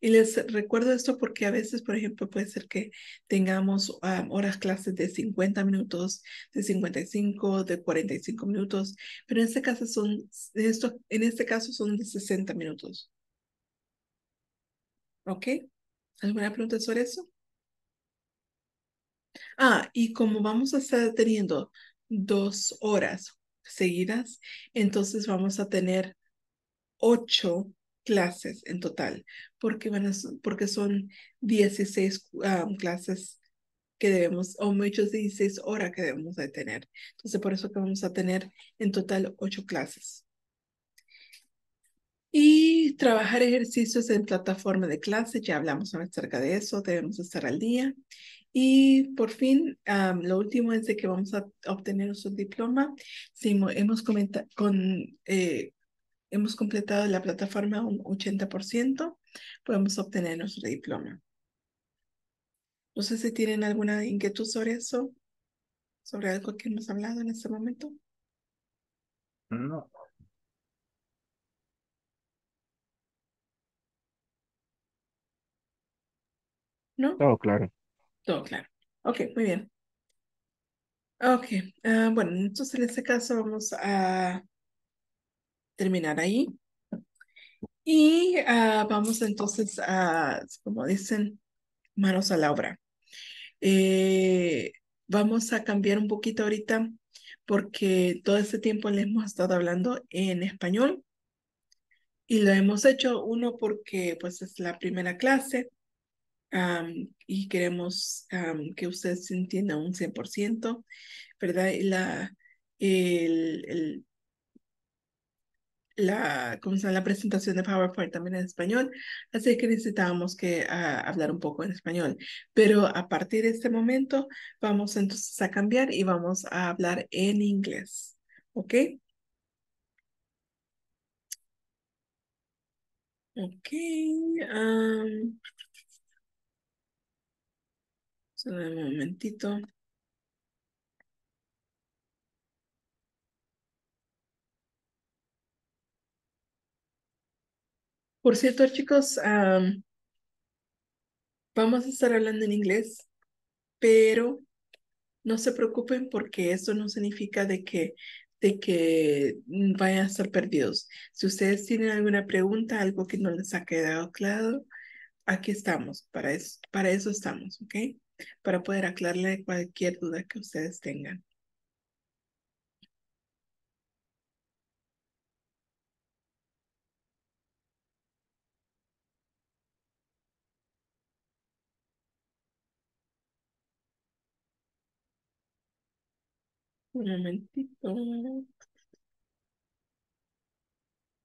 Y les recuerdo esto porque a veces, por ejemplo, puede ser que tengamos ah, horas clases de 50 minutos, de 55, de 45 minutos, pero en este caso son, esto, en este caso son de 60 minutos. ¿Ok? ¿Alguna pregunta sobre eso? Ah, y como vamos a estar teniendo dos horas seguidas, entonces vamos a tener ocho clases en total, porque, van a, porque son 16 ah, clases que debemos, o muchos 16 horas que debemos de tener. Entonces, por eso que vamos a tener en total ocho clases. Y trabajar ejercicios en plataforma de clase, ya hablamos acerca de eso, debemos estar al día. Y por fin, am, lo último es de que vamos a obtener nuestro diploma. Si mo- hemos, con, eh, hemos completado la plataforma un 80%, podemos obtener nuestro diploma. No sé si tienen alguna inquietud sobre eso, sobre algo que hemos hablado en este momento. No, ¿No? Todo claro. Todo claro. Ok, muy bien. Ok, ah, bueno, entonces en este caso vamos a terminar ahí. Y ah, vamos entonces a, como dicen, manos a la obra. Eh, vamos a cambiar un poquito ahorita porque todo este tiempo le hemos estado hablando en español y lo hemos hecho, uno porque pues es la primera clase y queremos que ustedes entiendan un 100%, ¿verdad? La, el, la, ¿cómo se llama? la presentación de PowerPoint también en español, así que necesitábamos que ah, hablar un poco en español. Pero a partir de este momento vamos entonces a cambiar y vamos a hablar en inglés, ¿ok? Ok, solo un momentito. Por cierto, chicos, am, vamos a estar hablando en inglés, pero no se preocupen porque eso no significa de que, de que vayan a estar perdidos. Si ustedes tienen alguna pregunta, algo que no les ha quedado claro, aquí estamos, para eso, para eso estamos, ¿ok? Para poder aclararle cualquier duda que ustedes tengan. Un momentito.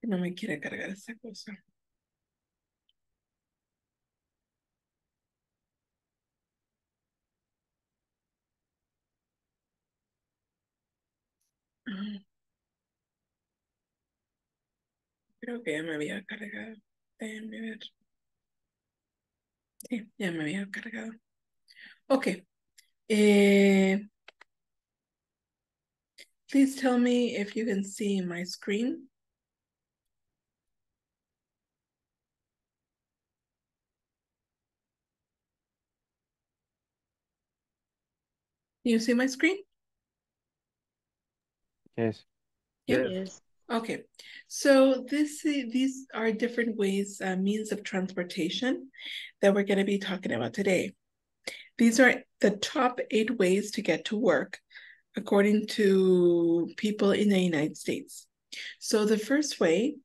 No me quiere cargar esa cosa. Ah, Creo que ya me había cargado. Déjenme ver. Sí, ya me había cargado. Ok. Eh, please tell me if you can see my screen. Can you see my screen? Yes. Yeah. Yes. Yes. Okay, so this these are different ways, uh, means of transportation that we're going to be talking about today. These are the top eight ways to get to work according to people in the United States. So the first way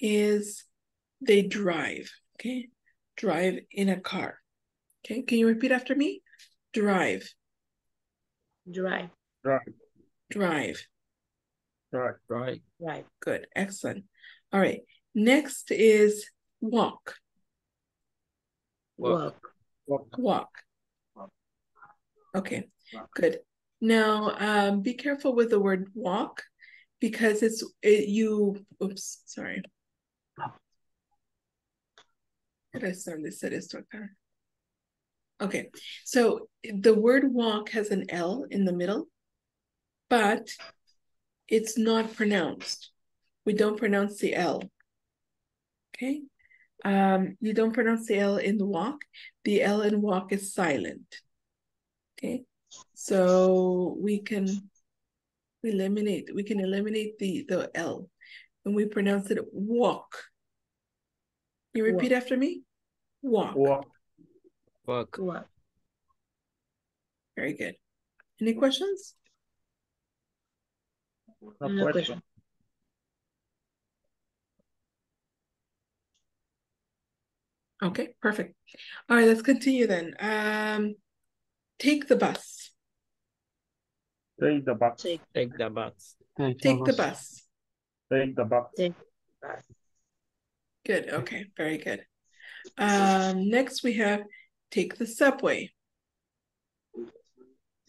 is they drive, okay? Drive in a car. Okay, can you repeat after me? Drive, Drive. Drive. drive. Drive. Right. Drive. Good, excellent. All right, next is walk, Walk. Walk. walk. Okay, good. Now, um, be careful with the word walk because it's it, you. Oops, sorry. Okay, so the word walk has an L in the middle, but it's not pronounced. We don't pronounce the L. Okay, um, you don't pronounce the L in the walk. The L in walk is silent. Okay, so we can eliminate. We can eliminate the the L, and we pronounce it walk. You repeat after me. Walk. Walk. Walk. Walk. Very good. Any questions? No No question. Okay, perfect. All right, let's continue then. Um, take the bus. Take the bus. Take. Take the bus. Take Take the bus. bus. Take the bus. Take. Bus. Good. Okay, very good. Um, next we have take the subway.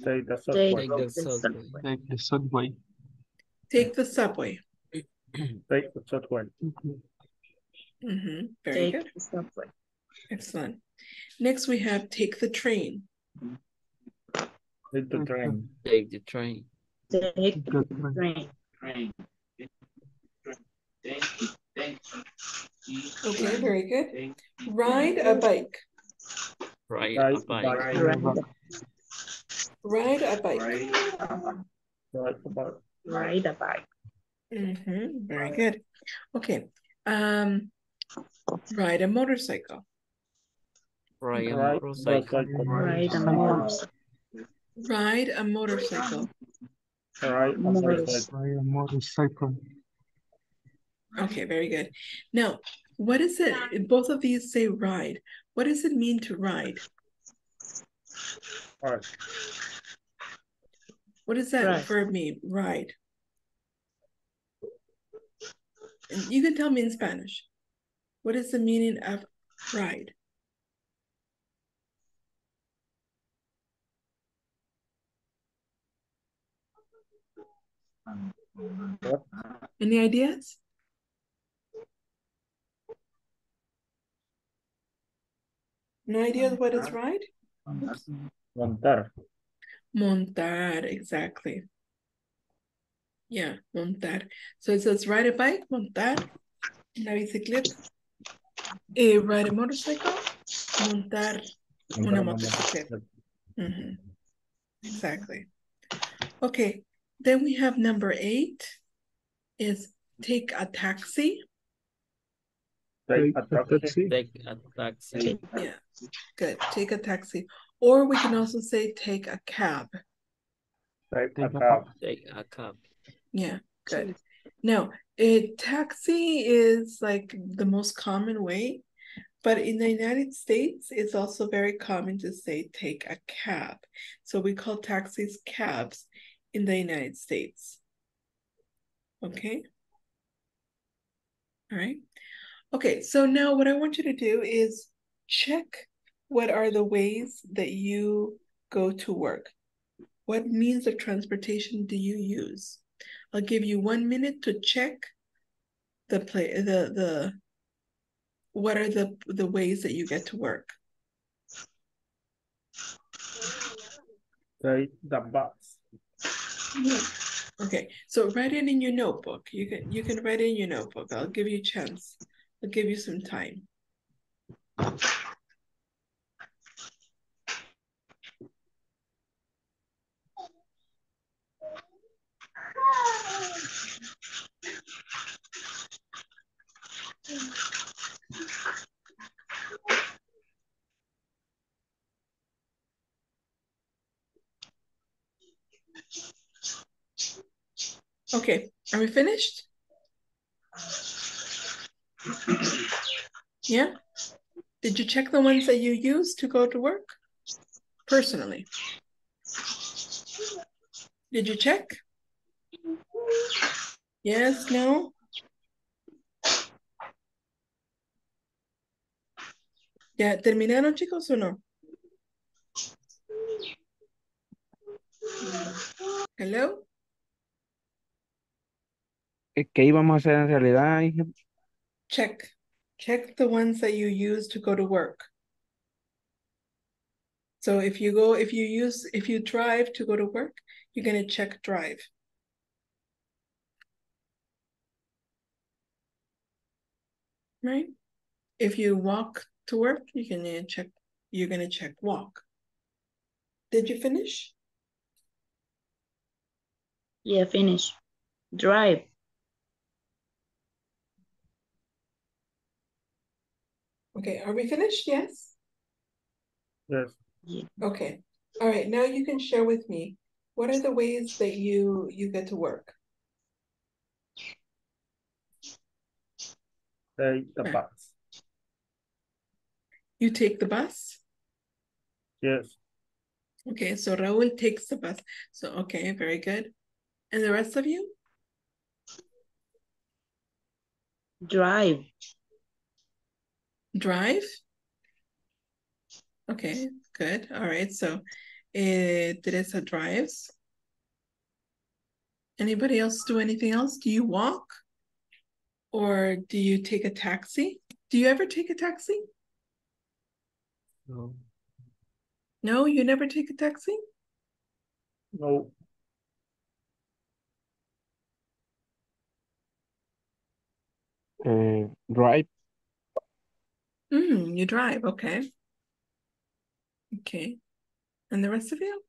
Take the subway. Take the the subway. subway. Take the subway. Take the subway. Take the subway. hmm Very Take good. the subway. Excellent. Next we have take the train. Take the train. Take the train. Take Good. train. Okay, very good. Ride a bike. Ride Ride a a bike. bike. Ride. Ride a bike. Ride the bus. Ride a bike. hmm Very good. Okay. Um, ride a motorcycle. Ride a motorcycle. motorcycle. Ride a motorcycle. Ride a motorcycle. Ride a motorcycle. Ride a motorcycle. Okay, very good. Now, what is it? Both of these say ride. What does it mean to ride? Ride. What does that Ride. verb mean? Ride. You can tell me in Spanish. What is the meaning of ride? Any ideas? No ideas what is ride? Montar. Montar, exactly. Yeah, montar. So it says ride a bike, montar, una bicicleta. Eh, ride a motorcycle, montar una motocicleta. motocicleta. Mhm. Exactly. Okay, then we have number eight is take a taxi. Take a taxi. taxi. Take a taxi. Yeah, good. Take a taxi. Or we can also say take a cab. Take a Take a cab. Take a cab. Yeah, good. Now, a taxi is like the most common way, but in the United States, it's also very common to say take a cab. So we call taxis cabs in the United States. Okay. All right. Okay, so now what I want you to do is check what are the ways that you go to work. What means of transportation do you use? I'll give you one minute to check the play the the what are the the ways that you get to work. Take the bus. Okay, so write it in your notebook. You can you can write it in your notebook. I'll give you a chance. I'll give you some time. Okay, are we finished? Yeah? Did you check the ones that you use to go to work? Personally? Did you check? Yes, no? ¿Ya terminaron, chicos, o no? Hello? ¿Qué qué íbamos a hacer en realidad? Check. Check the ones that you use to go to work. So if you go, if you use, if you drive to go to work, you're gonna check drive. Right? If you walk to work, you can uh, check, you're gonna check walk. Did you finish? Yeah, finish. Drive. Okay, are we finished? Yes? Yes. Yeah. Okay. All right, now you can share with me, what are the ways that you you get to work? Take the bus. You take the bus? Yes. Okay, so Raúl takes the bus. So, okay, very good. And the rest of you? Drive. Drive? Okay, good. All right, so uh, Teresa drives. Anybody else do anything else? Do you walk? Or do you take a taxi? Do you ever take a taxi? No. No, you never take a taxi? No. Eh, drive. Mm, you drive, okay. Okay. And the rest of you?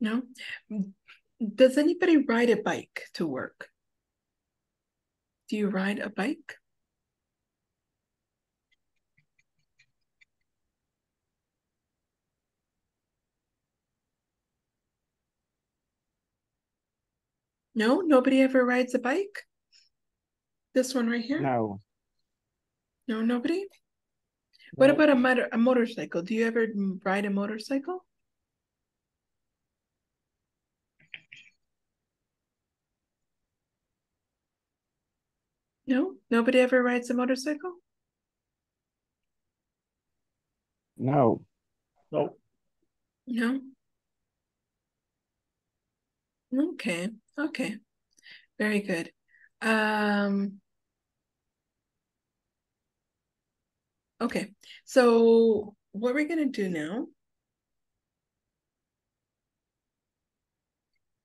No? Does anybody ride a bike to work? Do you ride a bike? No, nobody ever rides a bike? This one right here? No. No, nobody? What about a motor a motorcycle? Do you ever ride a motorcycle? No, nobody ever rides a motorcycle? No. No. No. Okay, okay. Very good. Um Okay, so what we're gonna do now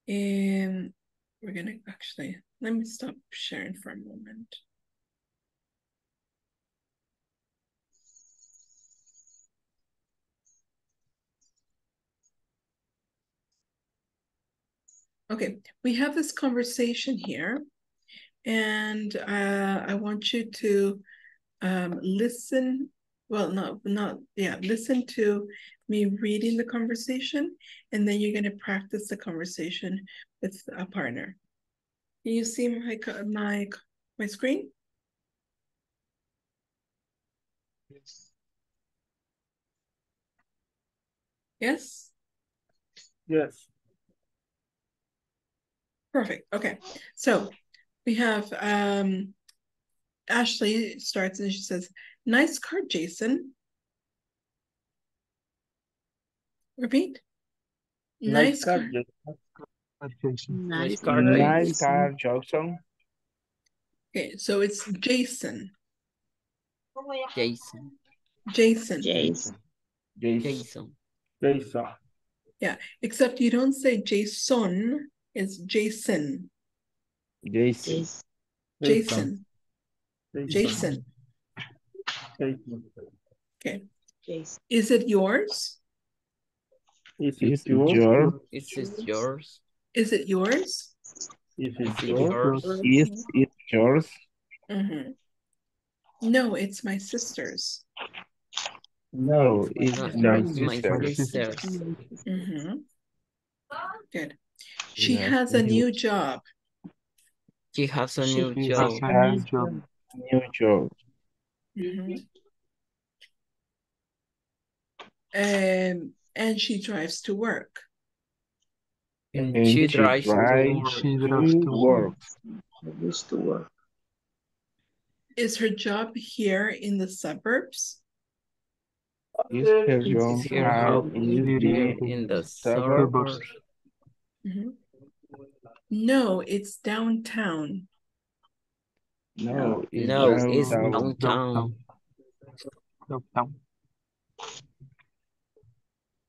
and we're gonna actually let me stop sharing for a moment. Okay, we have this conversation here, and uh, I want you to um, listen. Well, not not yeah. Listen to me reading the conversation, and then you're going to practice the conversation with a partner. Can you see my my my screen? Yes. Yes. Yes. Perfect. Okay. So we have um Ashley starts and she says, nice card, Jason. Repeat. Nice car, card. Jason. Jason. Nice car, car. Nice car, Jackson. Okay, so it's Jason. Jason. Jason. Jason. Jason. Jason. Jason. Yeah, except you don't say Jason, it's Jason. Jason. Jason. Jason. Jason. Jason. Okay. Jason. Is it yours? Is Is it yours? your Is this yours? Is it yours? Is Is it it yours? yours? is it yours? Mhm. No, it's my sister's. No, it's No, my it's my sister. sister's. Mhm. Good. She Yes, has a new- new job. She has a She new She job. has a new job. New job. Mhm. Um, and she drives to work. And And she she drives to drives work. She drives to to work. work. To work. Is her job here in the suburbs? Is her Is job Her out house in here the in the suburbs? suburbs. Mhm. No, it's downtown. No, it's No, it's downtown. downtown. Downtown.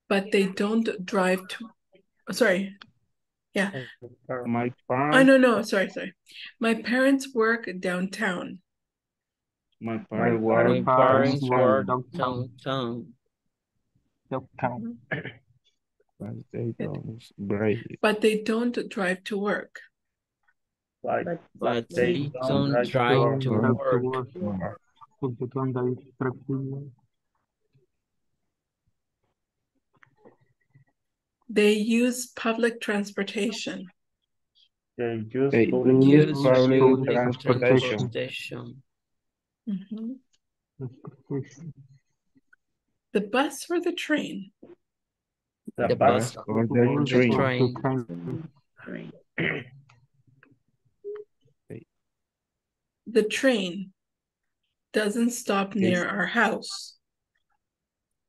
But they don't drive to, sorry. Yeah. My parents. Oh, no, no, sorry, sorry. My parents work downtown. my My parents My work parents parents work work downtown. downtown. Downtown. But they don't break. But they don't drive to work. Like, But they they don't don't drive to drive work. to work. work. Porque tú andas ahí tranquilo. They use public transportation. They use They public use Use public public transportation. transportation. Mhm. Transportation. The bus or the train? The The bus. bus or Or the the train. train. train. The train doesn't stop near our house.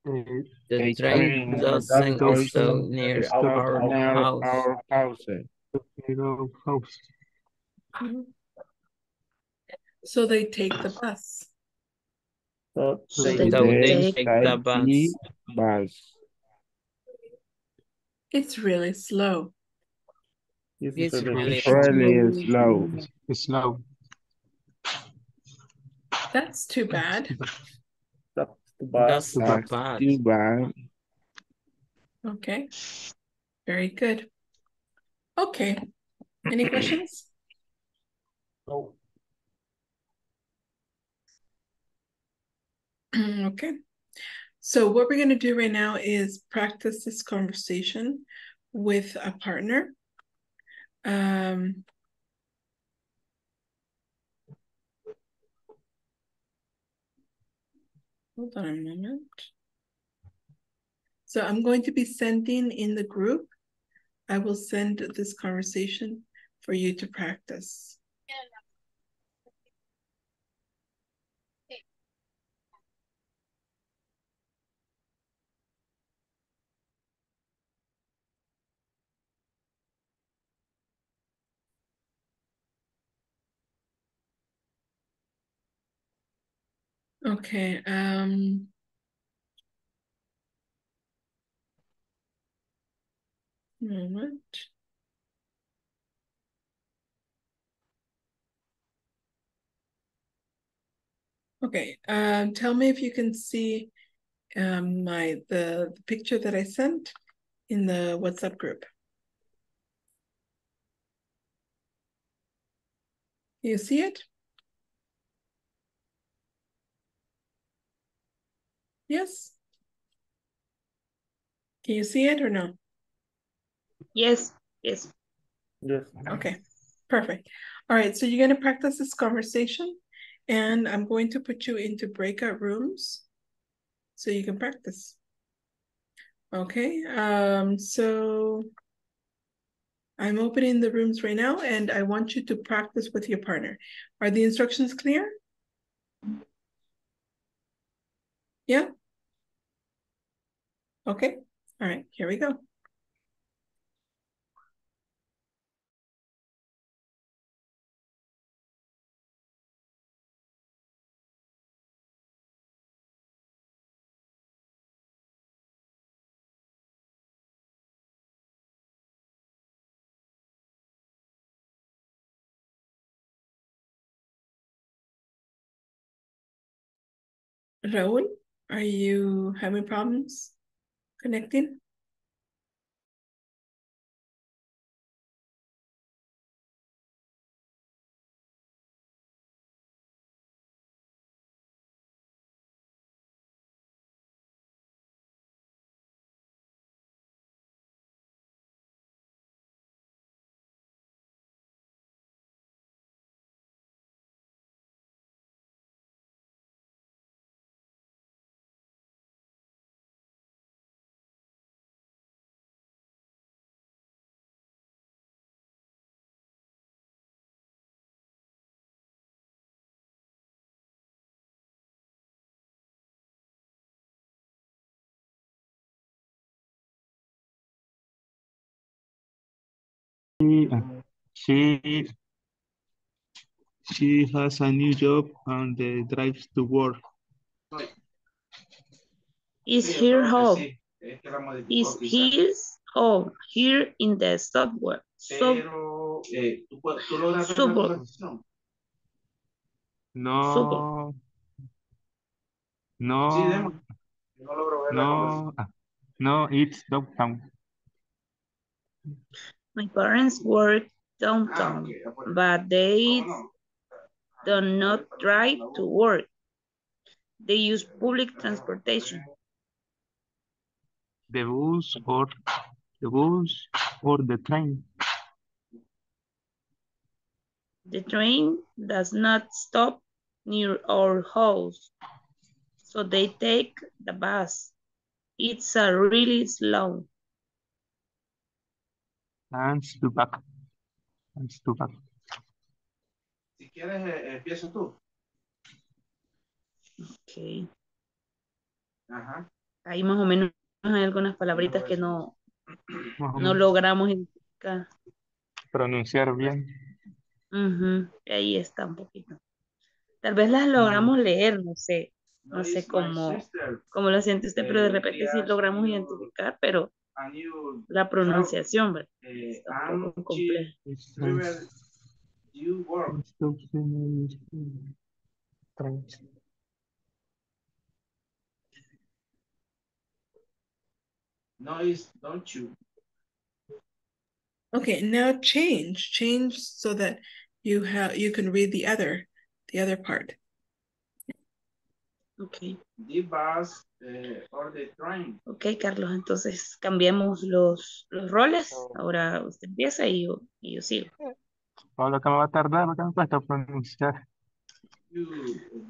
The train train doesn't doesn't stop near stop our Near house. our house. So they take the bus. So So they they So They they take take the take the bus. bus. It's really slow. use It's really really slow. It's slow. That's too bad. That's the bus. That's too That's bad. too bad. Okay. Very good. Okay. Any questions? No. Mm, okay. So what we're going to do right now is practice this conversation with a partner. Um, hold on a moment. So I'm going to be sending in the group. I will send this conversation for you to practice. Okay, um. Moment. Okay, um, tell me if you can see um my the, the picture that I sent in the WhatsApp group. You see it? Yes? Can you see it or no? Yes, yes. yes. Okay, perfect. All right, so you're gonna practice this conversation and I'm going to put you into breakout rooms so you can practice. Okay, um, so I'm opening the rooms right now and I want you to practice with your partner. Are the instructions clear? Yeah? Okay, all right, here we go. Raul, are you having problems connecting? She she has a new job and uh, drives to work. Is her home? Is his home here in the subway? Sub, suburb. No, no, no, no, it's downtown. My parents work downtown, ah, but they oh, do not drive to work. They use public transportation. The bus or the bus or the train. The train does not stop near our house, so they take the bus. It's a really slow. Back. Hands to back. Si quieres, eh, empieza tú. Okay. Ajá. Ahí más o menos hay algunas palabritas que no, no logramos identificar. Pronunciar bien. Ujú, Ahí está un poquito. Tal vez las logramos leer, no sé, no sé cómo, cómo lo siente usted, pero de repente sí logramos identificar, pero la pronunciación, ¿verdad? eh, Está un poco and compleja. You work. Trains. Noise, don't you? Okay, now change, change so that you have, you can read the other, the other part. Ok, The bus eh, or the train. ok, Carlos, entonces cambiemos los, los roles. Ahora usted empieza y yo, y yo sigo. Todo lo que me va a tardar, que me cuesta pronunciar. You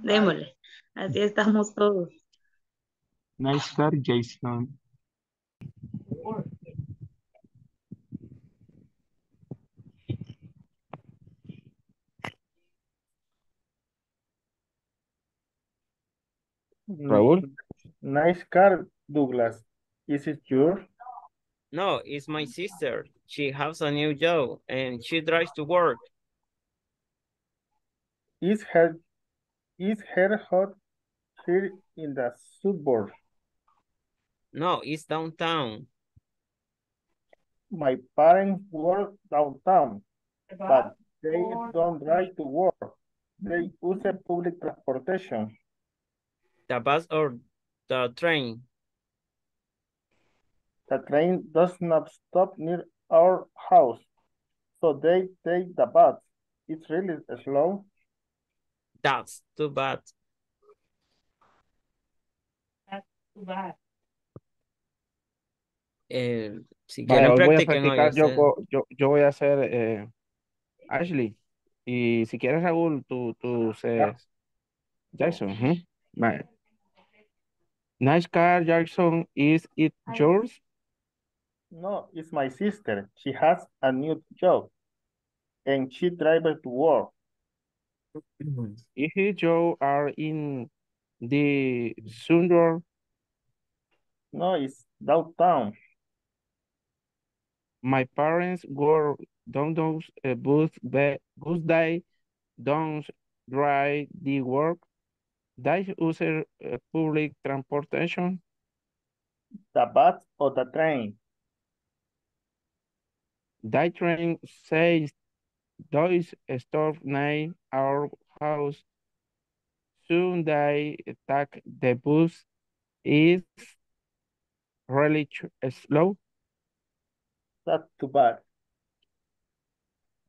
Démosle. Así estamos todos. Nice car, Jason. Raúl. Nice car, Douglas. Is it yours? No, it's my sister. She has a new job and she drives to work. Is her is her hot here in the suburbs? No, it's downtown. My parents work downtown, but they don't drive to work. They use public transportation. The bus or the train. The train does not stop near our house, so they take the bus. It's really slow. That's too bad. That's too bad. Eh, si Vaya, quieren hoy voy a practiquen hoy practicar, yo, ustedes. co- yo, yo voy a hacer eh, Ashley. Y si quieres, Raúl, tú, tú seas Jason. ujú. Vale. Nice car, Jackson. Is it yours? No, it's my sister. She has a new job, and she drives to work. Is it you are in the suburb? No, it's downtown. My parents were don't those uh, bus be, bus day don't drive the work. They use uh, public transportation. The bus or the train. That train says those stop near our house. Soon they take the bus is really ch- slow. That's too bad.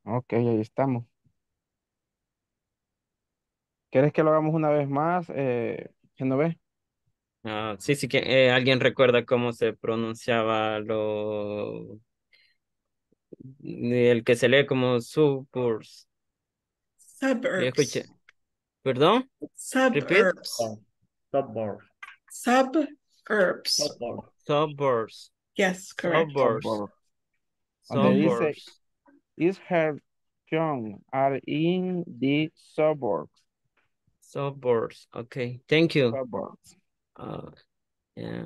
Ok, ahí estamos. ¿Quieres que lo hagamos una vez más? Eh, Genovés? Ah, sí, sí que eh, alguien recuerda cómo se pronunciaba lo el que se lee como suburbs. Escuché. Suburbs. ¿Perdón? Suburbs. Suburbs. Suburbs. Suburbs. Suburbs. Yes, correct. Suburbs. Suburb. Donde dice, Suburbs. is her young are in the suburbs. Suburbs. Okay. Thank you. Suburbs. Uh, yeah.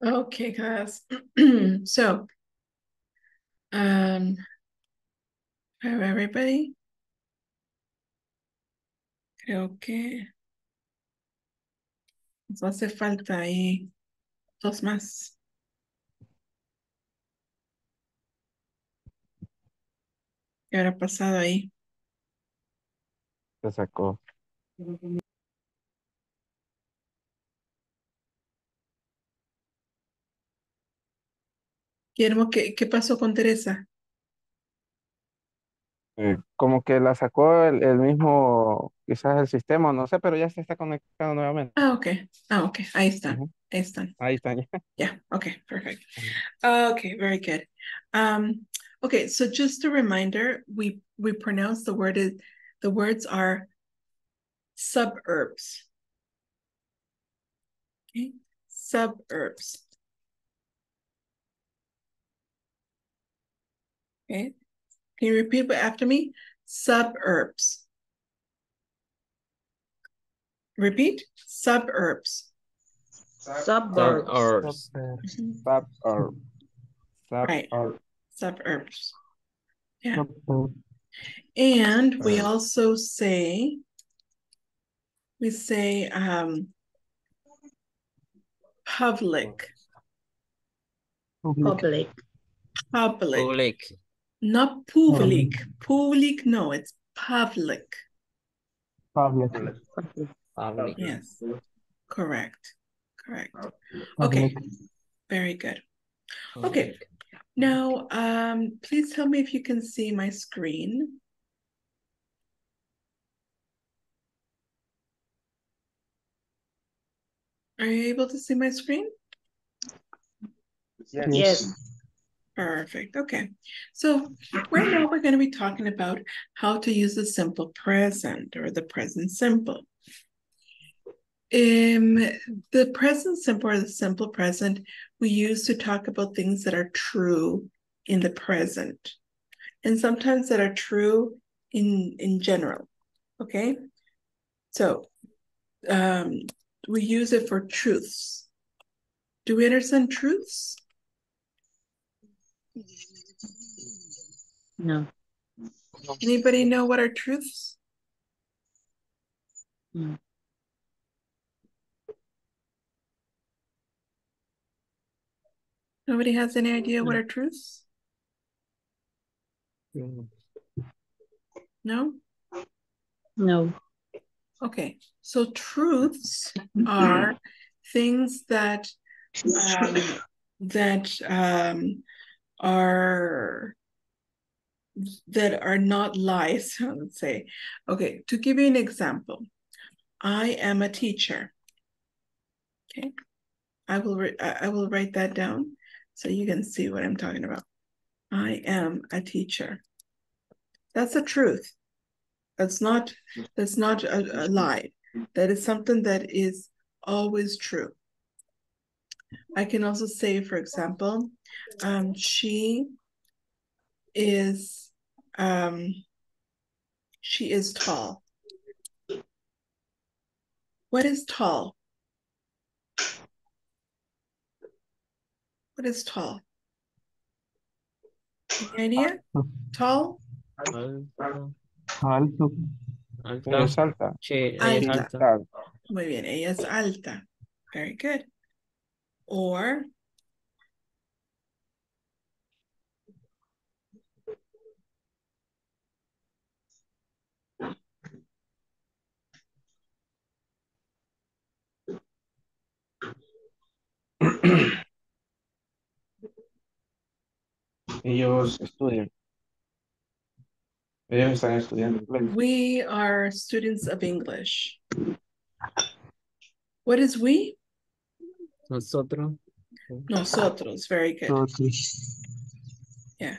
Okay, class. so, um, have everybody? Creo que nos hace falta ahí dos más. ¿Qué habrá pasado ahí? Se sacó. Guillermo, ¿qué, qué pasó con Teresa? Eh, como que la sacó el, el mismo, quizás el sistema, no sé, pero ya se está conectando nuevamente. Ah, ok. Ah, ok. Ahí están. Ujú. Ahí están. Ahí está. ya. Yeah. Okay. Perfect. Ujú. Okay. Very good. Um, okay. So just a reminder, we we pronounce the word is the words are suburbs. Okay. Suburbs. Okay. Can you repeat after me? Suburbs. Repeat. Suburbs. Suburbs. Suburbs. Mhm. Suburb. Right. Suburb. Suburbs. Yeah. Suburb. And we Uh, also say, we say um, public, Public. Public. public, Public. Not public. Public, no, it's public. Public. Public. Public. Yes, correct, correct. Okay, Public. very good. Okay, now um, please tell me if you can see my screen. Are you able to see my screen? Yes. Yes. Perfect. Okay. So right now we're going to be talking about how to use the simple present or the present simple. Um, the present simple or the simple present we use to talk about things that are true in the present and sometimes that are true in in general. Okay. So um, we use it for truths. Do we understand truths? No. Anybody know what are truths? No. Nobody has any idea what are truths? No? No. Okay, so truths are things that um, that um, are that are not lies, let's say. Okay, to give you an example, I am a teacher. Okay, I will I will write that down so you can see what I'm talking about. I am a teacher. That's a truth. That's not that's not a, a lie. That is something that is always true. I can also say, for example, um, she is um, she is tall. What is tall? What is tall? Any idea? Tall? Alta. Alto. Alta. Alta. Sí, ella Alta. alta. Muy bien, ella es alta. Very good. Or Ellos estudian. Ellos están estudiando inglés. we are students of English. What is we? Nosotros. Nosotros. Very good. yeah,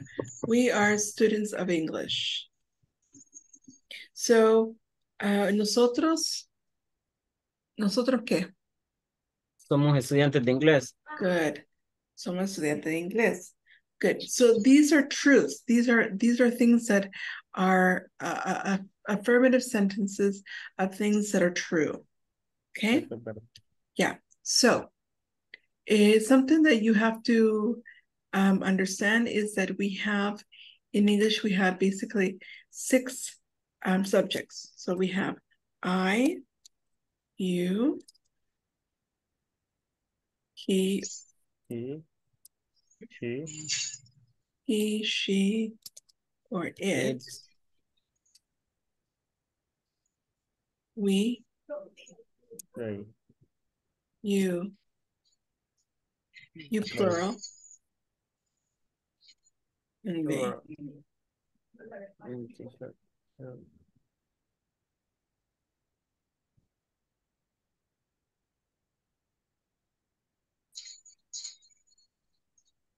We are students of English. So, uh, nosotros, ¿nosotros qué? Somos estudiantes de inglés. Good. Somos estudiantes de inglés. Good. So these are truths. These are these are things that are uh, uh, uh, affirmative sentences of things that are true. Okay. Yeah. So, Eh, something that you have to um, understand is that we have, in English, we have basically six um, subjects. So we have I, you, he, He, she, he, she, or it, It. we, they, you, you plural, and they. plural. and t-shirt.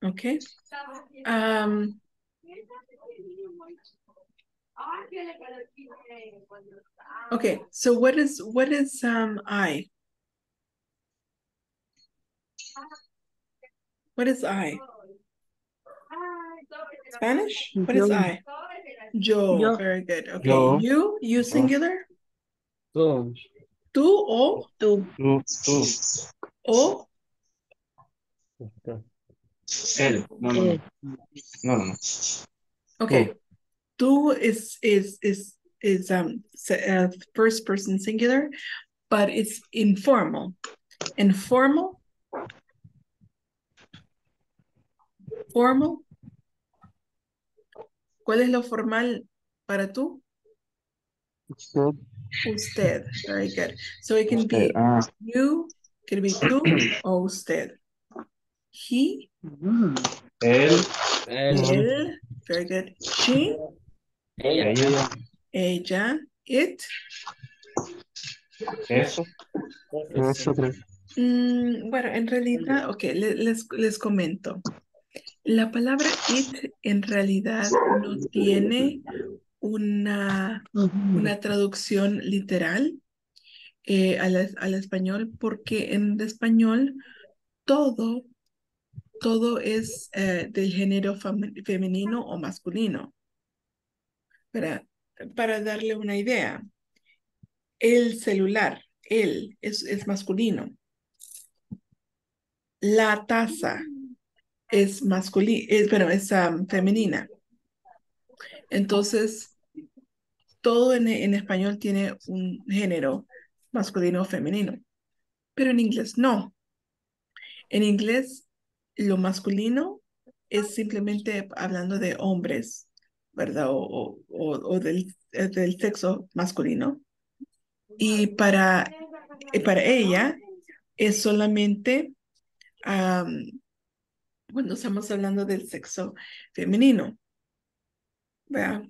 Okay. Um, okay, so what is what is um I? What is I? Spanish? What is I? Yo, Yo. very good. Okay, Yo. you, you singular? Tú, Tú o Tú. Tú, tú. o Usted. Él. No, no, no. No, no, no. okay. Tú is is is is um uh, first person singular, but it's informal. Informal. Formal. ¿Cuál es lo formal para tú? Usted, Usted. Very good. So it can be Ah, you, can be tú o usted. He, él, él, él, very good. She, ella, ella, ella, it. eso. eso creo. Mm, bueno, en realidad, ok, le- les, les comento. La palabra it en realidad no tiene una, una traducción literal eh, al, al español porque en español todo, todo es eh, del género femenino o masculino. Para, para darle una idea, el celular, él es, es masculino. La taza es masculina, es, bueno, es um, femenina. Entonces, todo en, en español tiene un género masculino o femenino, pero en inglés no. En inglés, lo masculino es simplemente hablando de hombres, ¿verdad? O, o- o- del, eh, del sexo masculino. Y para, para ella es solamente am, cuando estamos hablando del sexo femenino.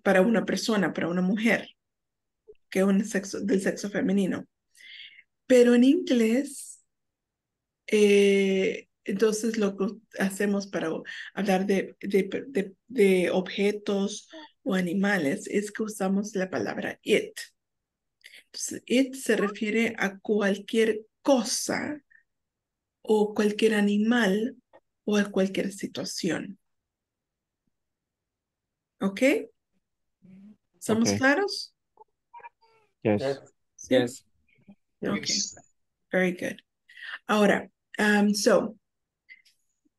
Para una persona, para una mujer, que un sexo, del sexo femenino. Pero en inglés, eh, entonces lo que hacemos para hablar de, de, de, de objetos o animales es que usamos la palabra it. Entonces, it se refiere a cualquier cosa o cualquier animal o a cualquier situación. ¿Ok? ¿Estamos Ok. claros? Yes. Sí. yes, Okay, very good. Ahora, um, so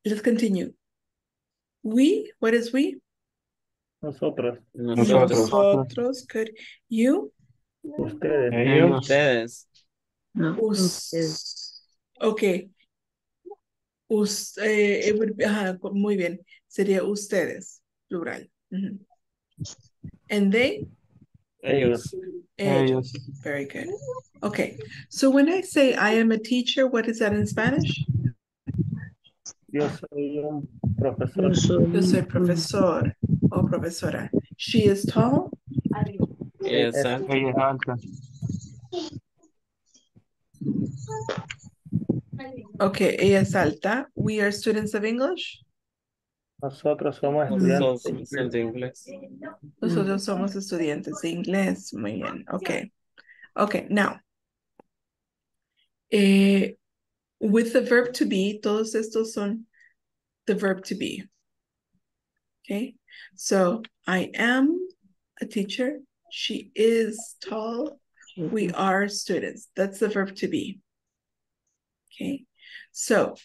let's continue. We, what is we? Nosotros, nosotros, Nosotros, good. You, ustedes, ustedes, No, us. ustedes. Okay. Us, eh, it would be- ajá, muy bien. Sería ustedes, plural. Ujú. And they, ellos, ellos. Ellos. Very good. Okay, so when I say I am a teacher, what is that in Spanish? yo soy un profesor, Yo soy- Yo soy profesor o profesora. She is tall. ella es alta, Ella es alta. Okay, ella es alta. We are students of English. nosotros somos son, estudiantes. son de inglés, Nosotros somos estudiantes de inglés. Muy bien. Okay. Okay, now. Eh, with the verb to be, todos estos son the verb to be. Okay, so I am a teacher. She is tall. We are students. That's the verb to be. Okay, so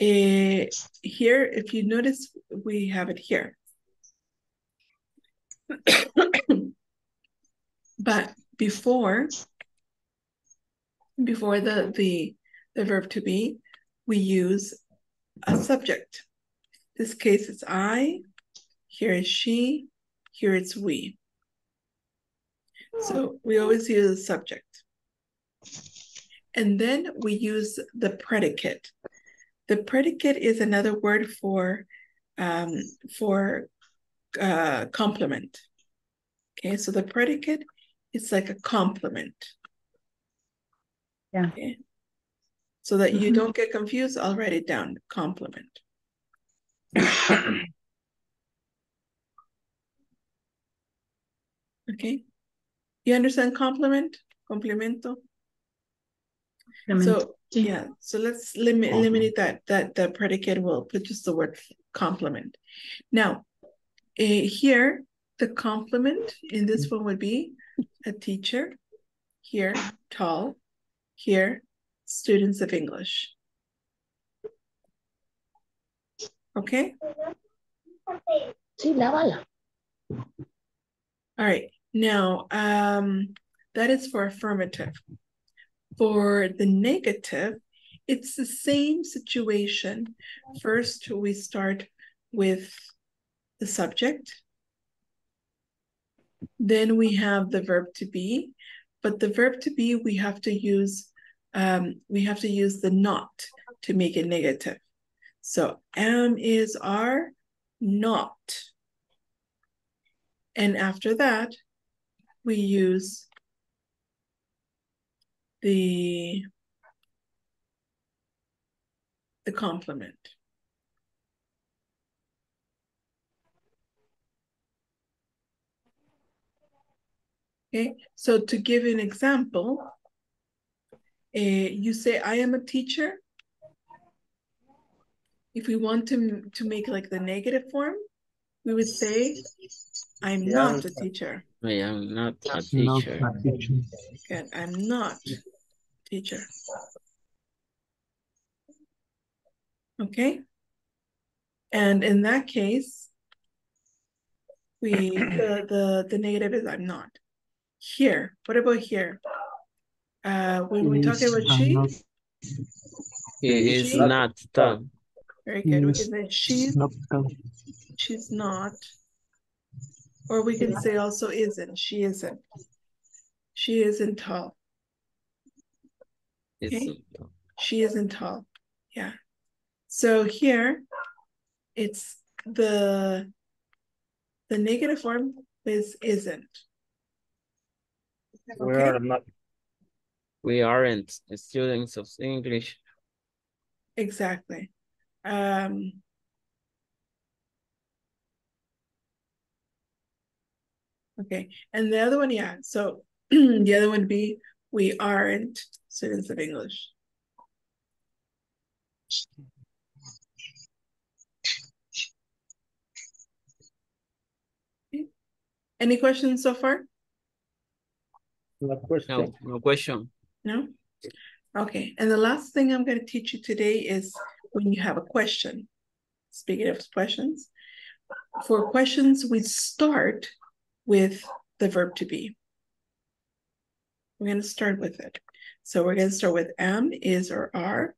Eh, here, if you notice, we have it here. but before, before the, the, the verb to be, we use a subject. This case it's I, here is she, here it's we. So we always use a subject. And then we use the predicate. The predicate is another word for um, for uh, complement. Okay, so the predicate is like a complement. Yeah. Okay. So that you Mhm. don't get confused, I'll write it down. Complement. Okay. You understand complement? Complemento? So yeah, so let's limit Complement. eliminate that that the predicate will put just the word complement. Now, eh, here the complement in this one would be a teacher. Here, tall. Here, students of English. Okay. Sí, la bala. All right. Now, um, that is for affirmative. For the negative, it's the same situation. First, we start with the subject. Then we have the verb to be, but the verb to be, we have to use, um, we have to use the not to make it negative. So am is are not. And after that, we use the the complement. Okay, so to give an example, uh, you say, I am a teacher. If we want to, to make like the negative form, we would say, I'm not a teacher. I am not a Not teacher. a teacher. Good, I'm not teacher. Okay? And in that case, we, the, the, the negative is I'm not. Here, what about here? Uh, when we talk about I'm she, not- He is She- not tall. very good, we can say she's, not tall. she's not. Or we can say also isn't, she isn't. She isn't tall, Is Okay. she isn't tall, yeah. So here, it's the, the negative form is isn't. We are not, We aren't students of English. Exactly. Um. Okay, and the other one, yeah, so the other one would be, we aren't students of English. Okay. Any questions so far? no question. No, no question. No? Okay, and the last thing I'm gonna teach you today is when you have a question. Speaking of questions, for questions, we start with the verb to be. We're gonna start with it. So we're gonna start with am, is, or are.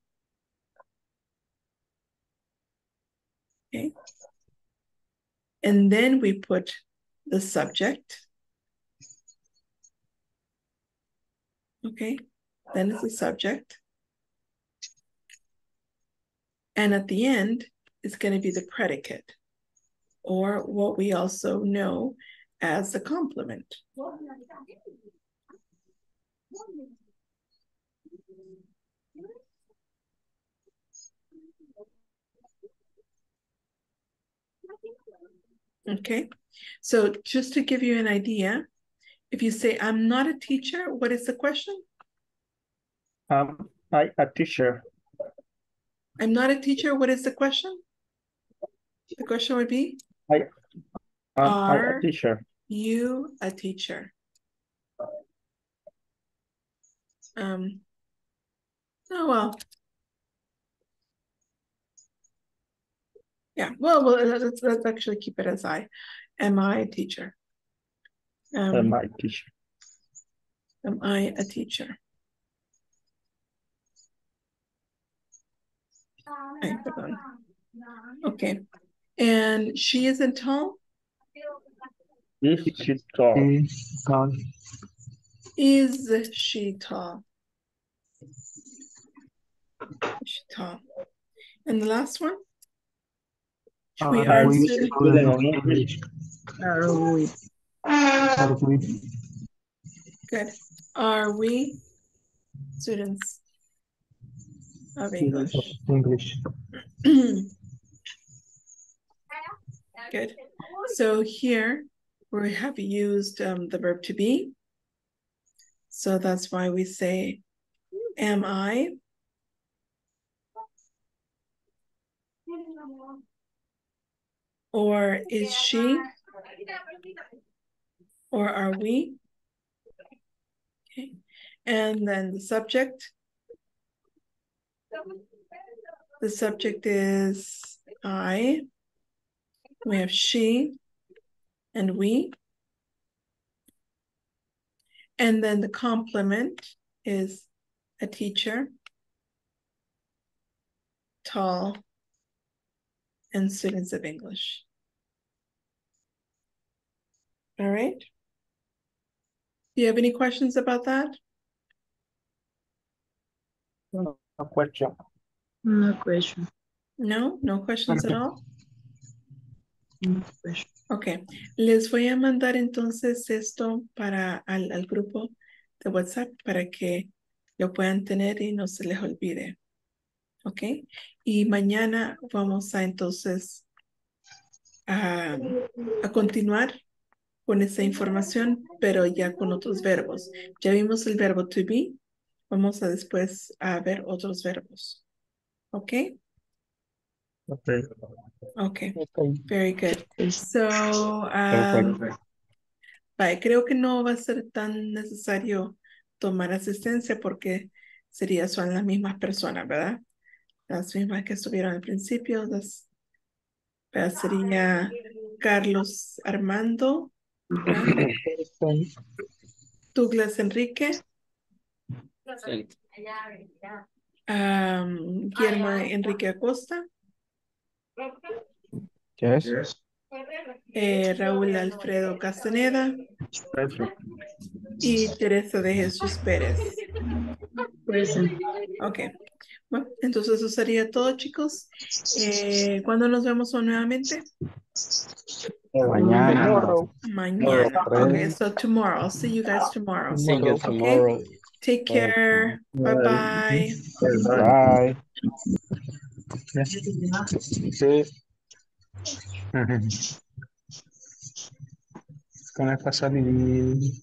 Okay. And then we put the subject. Okay, then it's the subject. And at the end, it's going to be the predicate, or what we also know as a complement. Okay, so just to give you an idea, if you say, I'm not a teacher, what is the question? Um, I, a teacher, I'm not a teacher, what is the question? The question would be, um, I, Are- a teacher. You a teacher? Um. Oh, well. Yeah, well, well let's, let's actually keep it as I. Am I a teacher? Um, Am I a teacher? Am I a teacher? Okay. And she isn't tall? Is she tall? Is tall. Is she tall? Is she tall? And the last one? We uh, Are are we student- student of English? Are we? Are we Good. Are we students of English? English? Good. So here we have used um, the verb to be. So that's why we say, am I? Or is she? Or are we? Okay. And then the subject. The subject is I. We have she and we. And then the complement is a teacher, tall, and students of English. All right. Do you have any questions about that? A question. No question. No, no questions at all? No question. Ok, les voy a mandar entonces esto para al, al grupo de WhatsApp para que lo puedan tener y no se les olvide. Ok, y mañana vamos a entonces a, a continuar con esa información, pero ya con otros verbos. Ya vimos el verbo to be, vamos a después a ver otros verbos. Ok, Okay. ok, Okay. very good. So, um. Vale, creo que no va a ser tan necesario tomar asistencia porque sería, son las mismas personas, ¿verdad? Las mismas que estuvieron al principio. Las. Sería Carlos Armando. Douglas Enrique, am, Guillermo Enrique Acosta, Yes. eh, Raúl Alfredo Castaneda y Teresa de Jesús Pérez. Present. Ok, bueno, entonces eso sería todo, chicos. Eh, ¿Cuándo nos vemos nuevamente? Mañana. Tomorrow. Mañana. Tomorrow. Okay, so tomorrow. I'll see you guys tomorrow. See you Okay. tomorrow. Take care. Bye bye. Bye. Sí. Con esta salir.